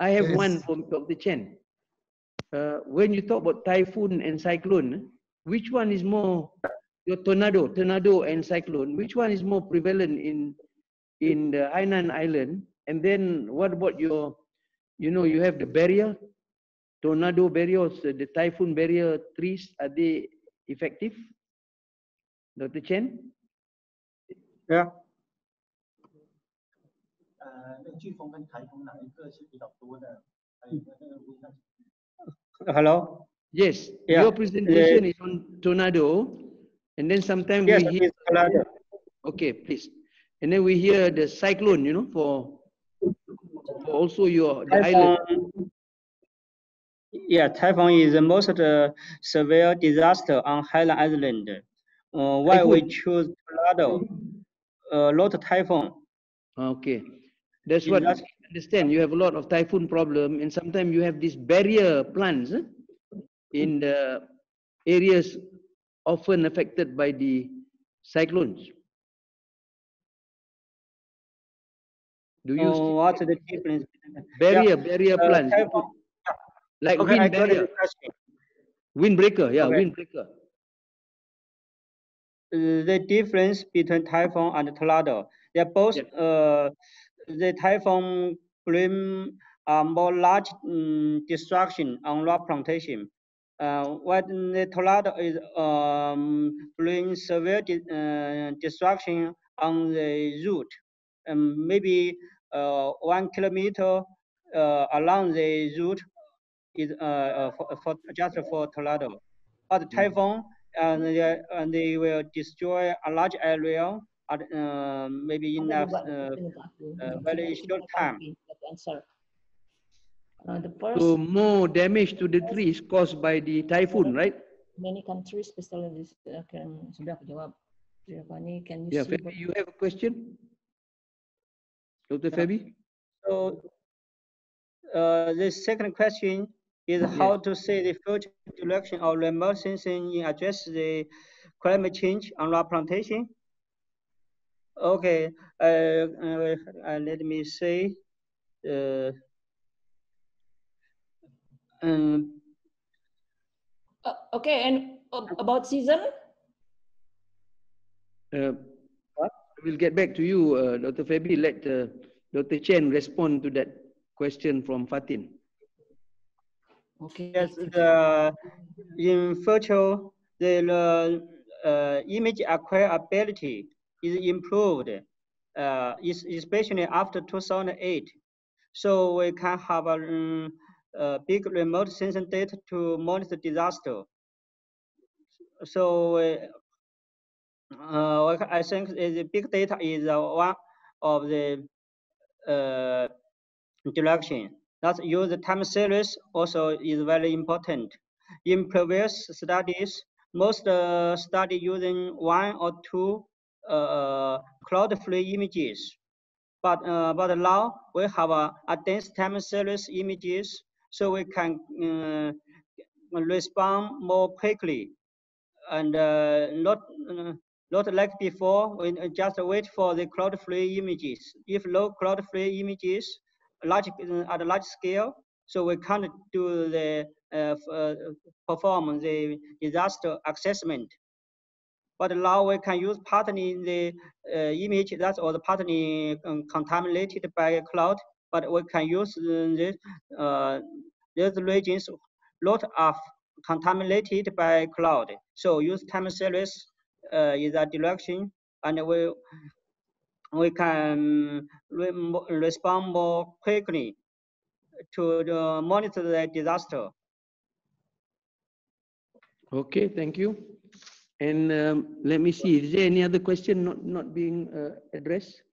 I have one from Dr. Chen. Uh, when you talk about typhoon and cyclone, which one is more your tornado, tornado and cyclone? Which one is more prevalent in in the Hainan Island? And then what about your, you know, you have the barrier tornado barriers, uh, the typhoon barrier trees, are they effective? Dr. Chen? Yeah. 呃，那个飓风跟台风哪一个是比较多的？还有那个乌鸦 Hello. Yes, Yeah, your presentation is on tornado, and then sometimes Yes, we hear. Okay, please. And then we hear the cyclone, you know, for, for also your the island. Typhoon, yeah, typhoon is the most uh, severe disaster on Hainan Island. Uh, why we choose tornado, uh, not typhoon? Okay, that's what I understand. You have a lot of typhoon problem, and sometimes you have these barrier plants. eh? in the areas often affected by the cyclones? Do you Oh, see what's the difference? barrier, Yeah, barrier uh, plants, typhoon- like Okay, wind barrier, windbreaker, yeah, Okay. windbreaker. Uh, the difference between typhoon and tornado. They're both uh, the typhoon bring uh, more large um, destruction on rock plantation. Uh, when the tornado is um, bring severe de uh, destruction on the route, um, maybe uh, one kilometer uh, along the route is uh, uh, for, for just for tornado. But typhoon and they, and they will destroy a large area at maybe in a uh, uh, very short time. Aku. Uh, the first, So more damage to the trees caused by the typhoon, right? many countries, especially this, uh, can sudah aku jawab. Giovanni, can you Yeah, see? Fabi, what- you have a question? Dr. Yeah. Fabi? So uh, the second question is how to see the future direction of remote sensing in address the climate change on rock plantation. Okay, uh, uh, uh, let me see. Uh, um, Uh, okay, and uh, about season? Uh, We'll get back to you, uh, Dr. Fabi. Let uh, Dr. Chen respond to that question from Fatin. Okay. Yes, the in future the uh, image acquirability is improved, uh, is especially after 2008. So we can have a, um, a big remote sensing data to monitor disaster. So uh, uh, I think the big data is uh, one of the uh, direction. That use time series also is very important. In previous studies, most uh, study using one or two uh, cloud-free images. But, uh, but now we have a, a dense time series images, so we can uh, respond more quickly and uh, not uh, not like before, we just wait for the cloud-free images. If no cloud-free images, large at a large scale, so we can't do the uh, uh, perform the disaster assessment. But now we can use partly the uh, image that was partly contaminated by cloud, but we can use uh, this, uh, these regions lot of contaminated by cloud. So use time series uh, is a direction, and we we can re respond more quickly to the monitor the disaster. Okay, thank you. And um, let me see, is there any other question not, not being uh, addressed?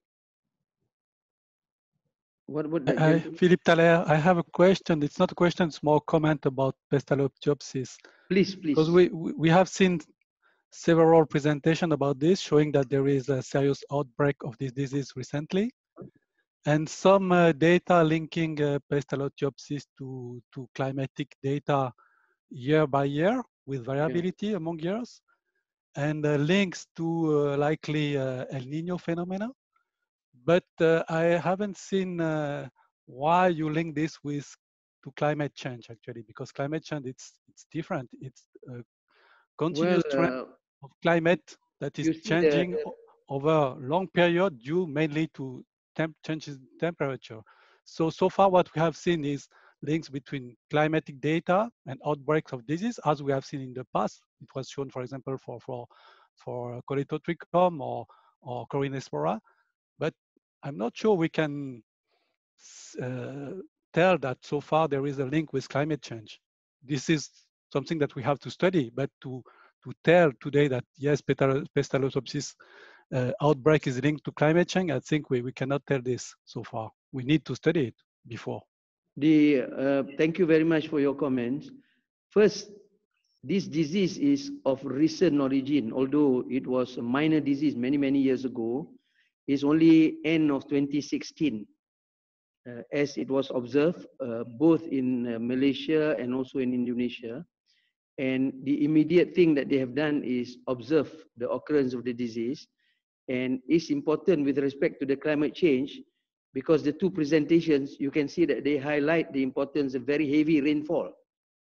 What would that gentleman- Philippe Thaler. I have a question. It's not a question, it's more comment about Pestalotiopsis. Please, please. Because we, we have seen several presentations about this, showing that there is a serious outbreak of this disease recently. And some uh, data linking uh, Pestalotiopsis to, to climatic data year by year with variability among years and uh, links to uh, likely uh, El Nino phenomena. But uh, I haven't seen uh, why you link this with to climate change actually, because climate change it's it's different. It's a continuous Well, trend uh, of climate that is changing the- over a long period due mainly to temp changes in temperature. So so far what we have seen is links between climatic data and outbreaks of disease, as we have seen in the past. It was shown, for example, for for for Colletotrichum or or Corynespora. But I'm not sure we can uh, tell that so far there is a link with climate change. This is something that we have to study, but to to tell today that yes, Pestal- Pestalotiopsis uh, outbreak is linked to climate change, I think we, we cannot tell this so far. We need to study it before. The, uh, thank you very much for your comments. First, this disease is of recent origin, although it was a minor disease many, many years ago. It's only end of 2016, uh, as it was observed uh, both in uh, Malaysia and also in Indonesia. And the immediate thing that they have done is observe the occurrence of the disease. And it's important with respect to the climate change because the two presentations, you can see that they highlight the importance of very heavy rainfall,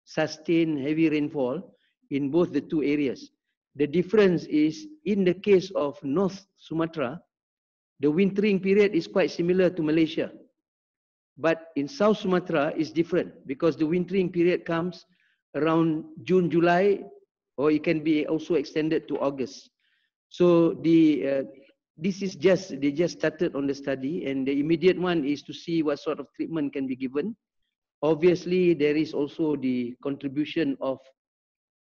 sustained heavy rainfall in both the two areas. The difference is in the case of North Sumatra, the wintering period is quite similar to Malaysia. But in South Sumatra, it's different because the wintering period comes around June, July, or it can be also extended to August. So the uh, this is just they just started on the study, and the immediate one is to see what sort of treatment can be given. Obviously, there is also the contribution of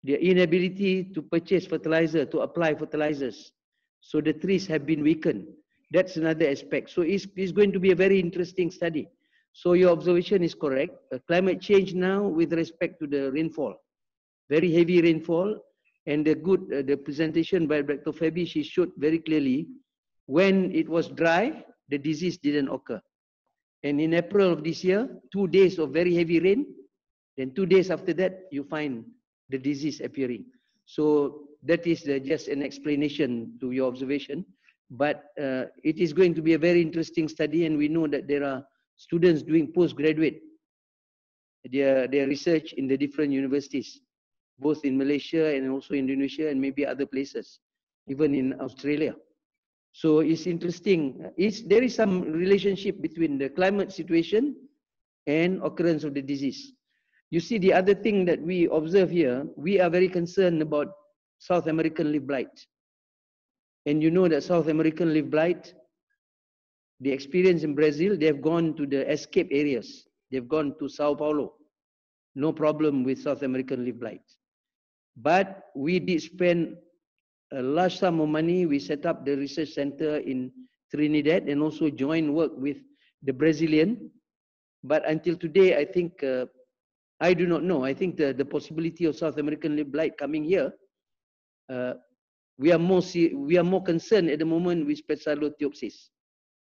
the inability to purchase fertilizer, to apply fertilizers. So the trees have been weakened. That's another aspect. So it's, it's going to be a very interesting study. So your observation is correct. Uh, climate change now with respect to the rainfall, very heavy rainfall, and the good uh, the presentation by Dr. Fabi, she showed very clearly when it was dry, the disease didn't occur. And in April of this year, two days of very heavy rain, then two days after that, you find the disease appearing. So that is the, just an explanation to your observation. But uh, it is going to be a very interesting study, and we know that there are students doing postgraduate their, their research in the different universities, both in Malaysia and also Indonesia and maybe other places, even in Australia. So it's interesting. It's, there is some relationship between the climate situation and occurrence of the disease. You see, the other thing that we observe here, we are very concerned about South American leaf blight. And you know that South American leaf blight, the experience in Brazil, they have gone to the escape areas. They've gone to Sao Paulo. No problem with South American leaf blight. But we did spend a large sum of money. We set up the research center in Trinidad and also join work with the Brazilian. But until today, I think uh, I do not know. I think the, the possibility of South American leaf blight coming here, uh, we are more we are more concerned at the moment with Pestalotiopsis.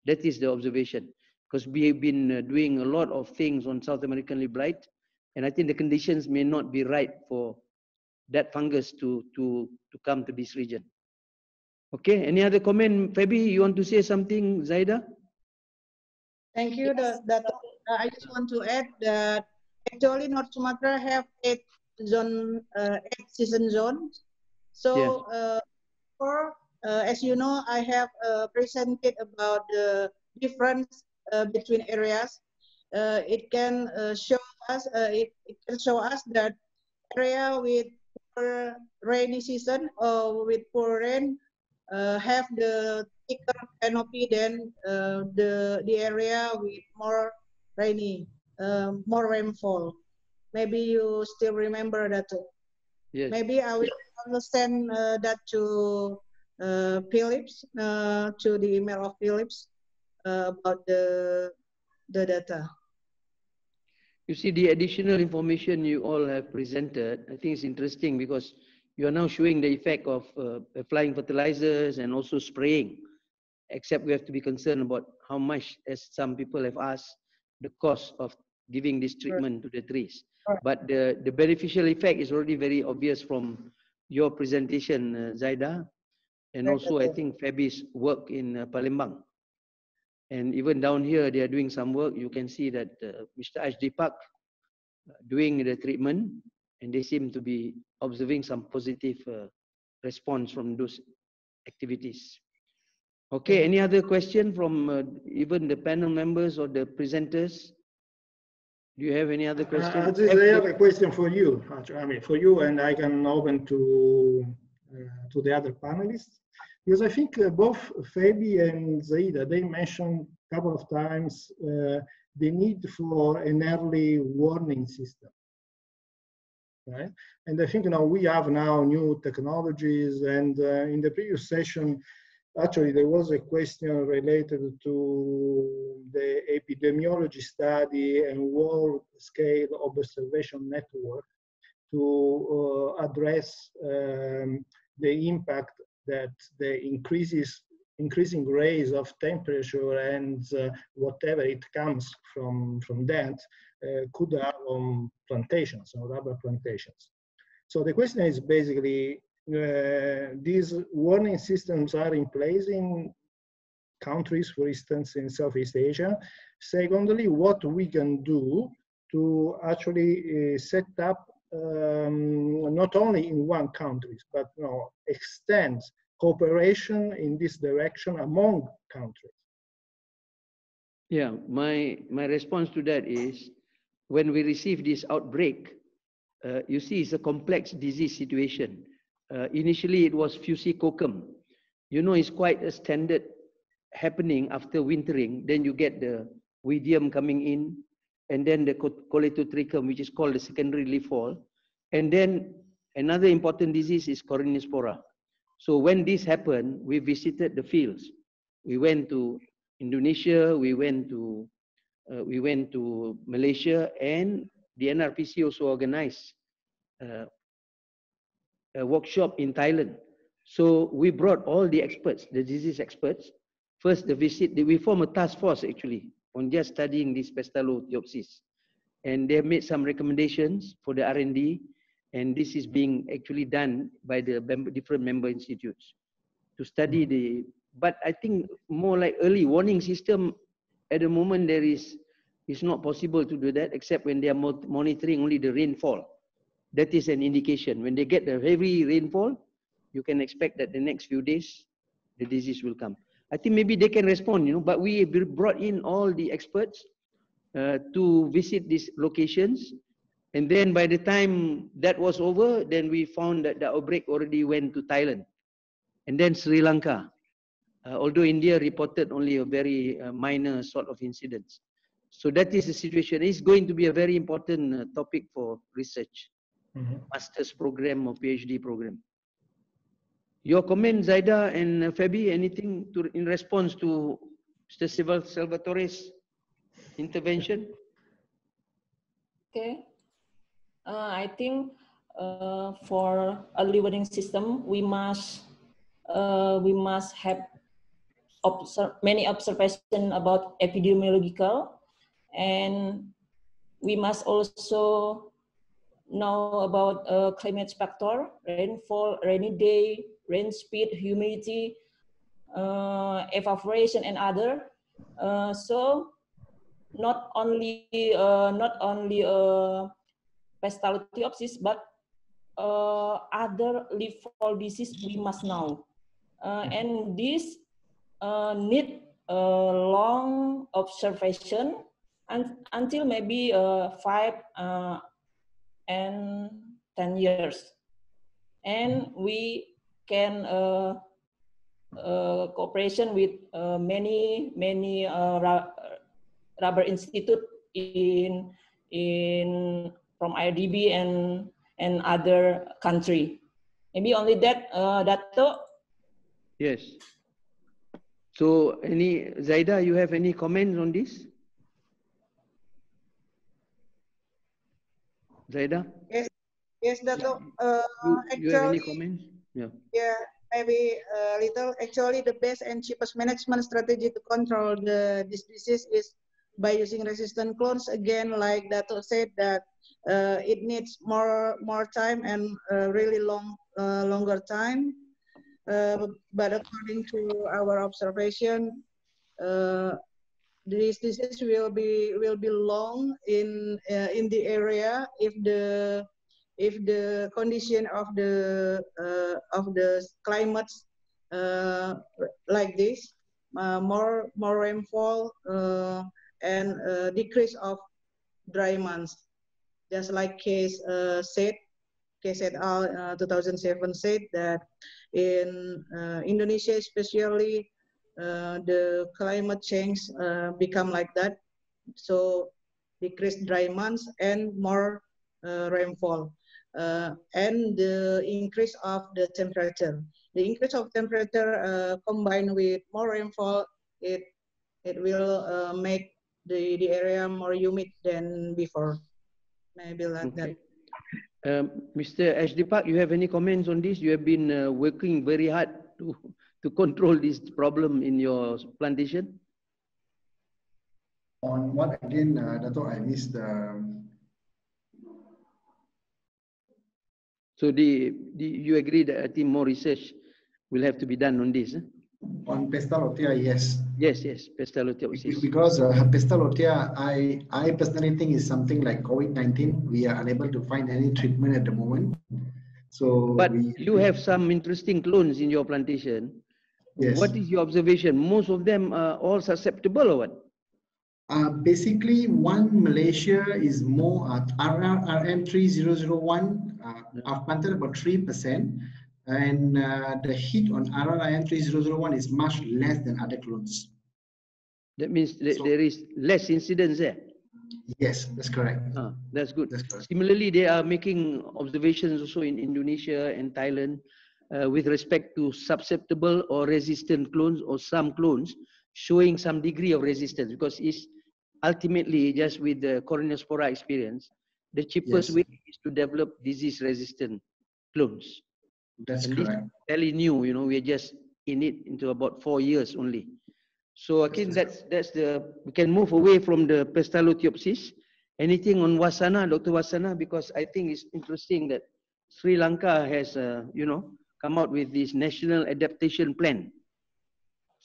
That is the observation because we have been uh, doing a lot of things on South American leaf blight, and I think the conditions may not be right for that fungus to to to come to this region. Okay. Any other comment, Fabi? You want to say something, Zaida? Thank you. That, that uh, I just want to add that actually North Sumatra have eight zone, uh, eight season zones. So uh, for, uh, as you know, I have uh, presented about the difference uh, between areas. Uh, it can show us, it, it can show us that area with poor rainy season or with poor rain have the thicker canopy than the the area with more rainy uh, more rainfall. Maybe you still remember that. Yes. Maybe I will understand uh, that to uh, Philips, uh, to the email of Philips uh, about the the data. You see, the additional information you all have presented, I think it's interesting because you are now showing the effect of uh, applying fertilizers and also spraying. Except we have to be concerned about how much, as some people have asked, the cost of giving this treatment to the trees. But the, the beneficial effect is already very obvious from your presentation, uh, Zaida, and also I think Fabi's work in uh, Palembang. And even down here, they are doing some work. You can see that uh, Mr. Ashdeepak uh, doing the treatment, and they seem to be observing some positive uh, response from those activities. Okay, any other question from uh, even the panel members or the presenters? Do you have any other questions? Uh, I have a question for you, I mean, for you, and I can open to uh, to the other panelists, because I think uh, both Fabi and Zaida, they mentioned a couple of times uh, the need for an early warning system. Right? And I think you know we have now new technologies, and uh, in the previous session, Actually, there was a question related to the epidemiology study and world-scale observation network to uh, address um, the impact that the increases increasing raise of temperature and uh, whatever it comes from from that uh, could have on plantations on rubber plantations. So the question is basically, these warning systems are in place in countries, for instance, in Southeast Asia. Secondly, what we can do to actually uh, set up um, not only in one country, but you know, extend cooperation in this direction among countries. Yeah, my, my response to that is when we receive this outbreak, uh, you see it's a complex disease situation. Uh, initially, it was fusicoccum. You know, it's quite a standard happening after wintering. Then you get the oidium coming in, and then the coletotrichum, which is called the secondary leaf fall. And then another important disease is corynespora. So when this happened, we visited the fields. We went to Indonesia, we went to uh, we went to Malaysia, and the NRPC also organized uh, a workshop in Thailand. So we brought all the experts, the disease experts. First, the visit, we form a task force actually on just studying this Pestalotiopsis. And they made some recommendations for the R&D, and this is being actually done by the different member institutes to study the, but I think more like early warning system at the moment there is, it's not possible to do that except when they are monitoring only the rainfall that is an indication. When they get the heavy rainfall, you can expect that the next few days, the disease will come. I think maybe they can respond, you know, but we brought in all the experts uh, to visit these locations. And then by the time that was over, then we found that the outbreak already went to Thailand and then Sri Lanka. Uh, although India reported only a very uh, minor sort of incidents. So that is the situation. It's going to be a very important uh, topic for research mm-hmm. master's program or PhD program. Your comment, Zaida and Fabi, anything to, in response to Mr. Salvatore's intervention? Okay. Uh, I think uh, for early warning system, we must uh, we must have observe, many observation about epidemiological, and we must also know about uh, climate factor, rainfall, rainy day, rain speed, humidity, uh, evaporation, and other. Uh, so not only uh, not only uh, Pestalotiopsis, but uh, other leaf fall disease we must know. Uh, and this need long observation and until maybe five and 10 years. And we can uh, uh, cooperation with uh, many, many uh, rubber institute in, in from IDB and, and other country. Maybe only that, uh, Dato? Yes. So any, Zaida, you have any comments on this? Zaida? Yes, yes, Dato. Uh, you, actually, you have any comments? Yeah. Yeah, maybe a little. Actually, the best and cheapest management strategy to control the this disease is by using resistant clones. Again, like Dato said, that uh, it needs more more time and uh, really long uh, longer time. Uh, but according to our observation, uh, this disease will be will be long in uh, in the area if the if the condition of the uh, of the climate uh, like this uh, more more rainfall uh, and uh, decrease of dry months. Just like case said case et al 2007 said that in Indonesia especially the climate change uh, become like that. So decreased dry months and more uh, rainfall. and the increase of the temperature. The increase of temperature combined with more rainfall, it it will uh, make the, the area more humid than before. Maybe like okay. that. Um, Mr. Ashdeepak, you have any comments on this? You have been uh, working very hard to to control this problem in your plantation? On what again, uh, Dato, I missed the. Um... So the, the you agree that I think more research will have to be done on this? eh? On Pestalotia, yes. Yes, yes, Pestalotiopsis. Because uh, [laughs] Pestalotia, I, I personally think is something like COVID-19. We are unable to find any treatment at the moment. So But we, you have some interesting clones in your plantation. Yes. What is your observation? Most of them are all susceptible or what? Uh, basically, one Malaysia is more uh, RRIM3001. Uh, I've planted about 3%, and uh, the hit on RRIM3001 is much less than other clones. That means that So- there is less incidence there. Yes, that's correct. Ah, that's good. That's correct. Similarly, they are making observations also in Indonesia and Thailand uh, with respect to susceptible or resistant clones or some clones showing some degree of resistance because it's ultimately just with the corynespora experience, the cheapest Yes. way is to develop disease resistant clones. That's And this correct. is fairly new, you know, we're just in it into about four years only. So I think that's that's the we can move away from the Pestalotiopsis. Anything on Wasana, Dr. Wasana, because I think it's interesting that Sri Lanka has, uh, you know, come out with this national adaptation plan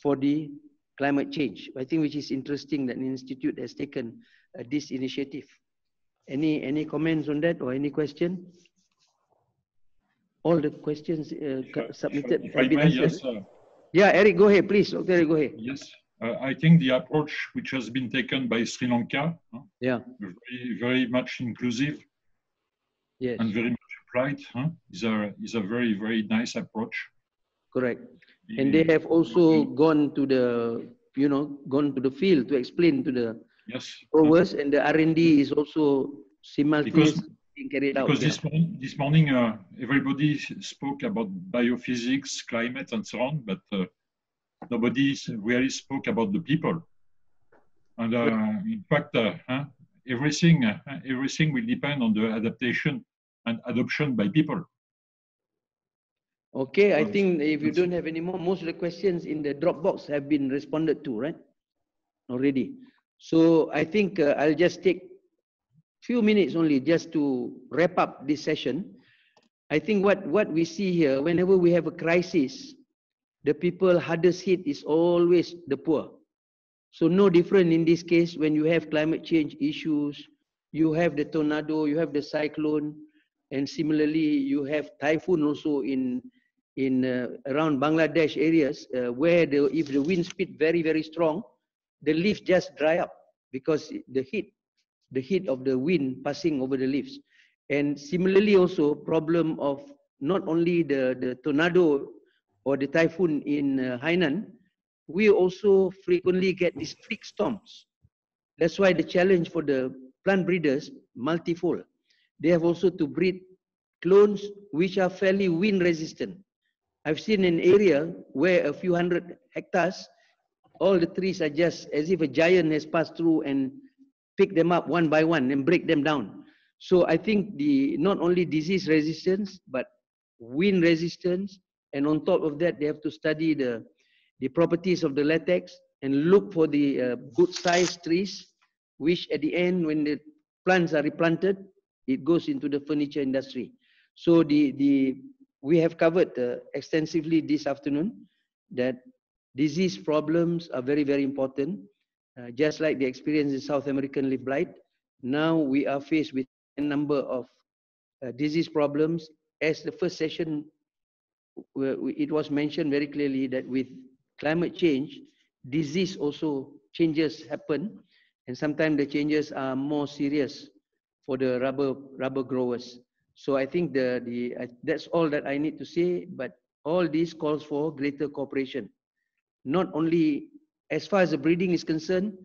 for the climate change. I think which is interesting that the institute has taken uh, this initiative. Any any comments on that or any question? All the questions uh, cu- submitted If have been answered. yes, uh, Yeah, Eric, go ahead, please. Okay, Eric, go ahead. yes. Uh, I think the approach which has been taken by Sri Lanka, Yeah. very, very much inclusive Yes, and very applied, huh, is a is a very very nice approach. correct. And they have also gone to the, you know, gone to the field to explain to the Yes. growers, and the R&D is also simultaneously being carried out. Because yeah. this morning, this morning uh, everybody spoke about biophysics, climate, and so on, but uh, nobody really spoke about the people. And uh, in fact, uh, huh, everything uh, everything will depend on the adaptation and adoption by people. Okay, I think if you don't have any more, most of the questions in the Dropbox have been responded to, right? Already. So I think uh, I'll just take few minutes only just to wrap up this session. I think what, what we see here, whenever we have a crisis, the people hardest hit is always the poor. So no different in this case when you have climate change issues, you have the tornado, you have the cyclone, and similarly you have typhoon also in in uh, around Bangladesh areas uh, where the if the wind speed very very strong, the leaves just dry up because the heat the heat of the wind passing over the leaves. And similarly also problem of not only the, the tornado or the typhoon in uh, Hainan, we also frequently get these freak storms. That's why the challenge for the plant breeders multifold. They have also to breed clones which are fairly wind resistant. I've seen an area where a few hundred hectares, all the trees are just as if a giant has passed through and pick them up one by one and break them down. So I think the not only disease resistance, but wind resistance, and on top of that, they have to study the, the properties of the latex and look for the uh, good sized trees, which at the end, when the plants are replanted, it goes into the furniture industry. So the, the we have covered uh, extensively this afternoon that disease problems are very, very important. Uh, just like the experience in South American leaf blight, now we are faced with a number of uh, disease problems. As the first session, it was mentioned very clearly that with climate change, disease also changes happen, and sometimes the changes are more serious for the rubber rubber growers. So I think the the I, that's all that I need to say. But all this calls for greater cooperation, not only as far as the breeding is concerned.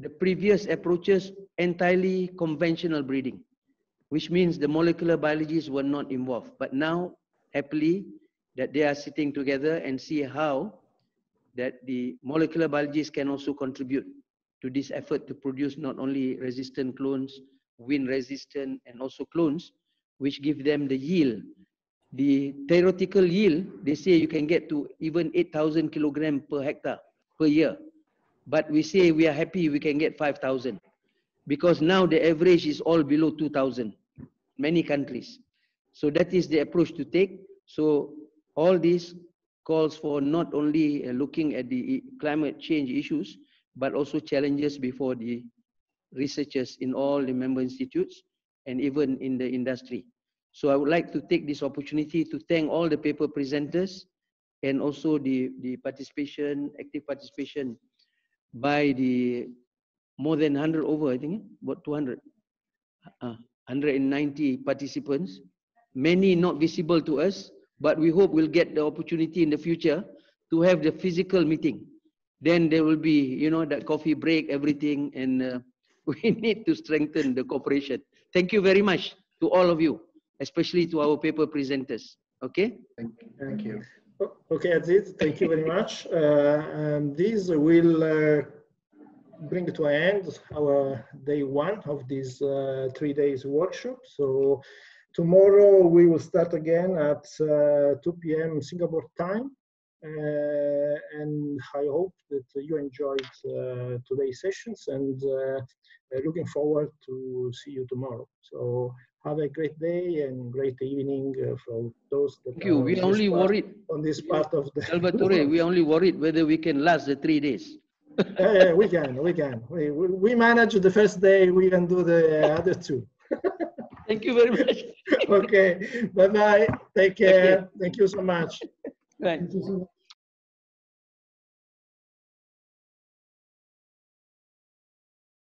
The previous approaches entirely conventional breeding, which means the molecular biologists were not involved. But now, happily, that they are sitting together and see how that the molecular biologists can also contribute to this effort to produce not only resistant clones, wind resistant, and also clones, which give them the yield. The theoretical yield, they say you can get to even 8,000 kilogram per hectare per year. But we say we are happy we can get 5,000 because now the average is all below 2,000, many countries. So that is the approach to take. So all these calls for not only uh, looking at the climate change issues, but also challenges before the researchers in all the member institutes and even in the industry. So I would like to take this opportunity to thank all the paper presenters and also the, the participation, active participation by the more than 100 over, I think, about 200, uh, 190 participants, many not visible to us, but we hope we'll get the opportunity in the future to have the physical meeting. Then there will be, you know, that coffee break, everything, and uh, [laughs] we need to strengthen the cooperation. Thank you very much to all of you, especially to our paper presenters. Okay? Thank, thank you. Okay, Aziz, thank you very much. Uh, and this will uh, bring to an end our day one of this uh, three days workshop. So tomorrow we will start again at uh, 2 p.m. Singapore time. Uh, and I hope that you enjoyed uh, today's sessions and looking forward to see you tomorrow. So have a great day and great evening uh, for those that Thank you. We only part, worried on this part of the Salvatore, [laughs] we only worried whether we can last the three days. yeah, yeah, we can, we can. We, we, we manage the first day, we can do the other two. Thank you very much. [laughs] okay, bye-bye. Take care. Thank you so much. Right.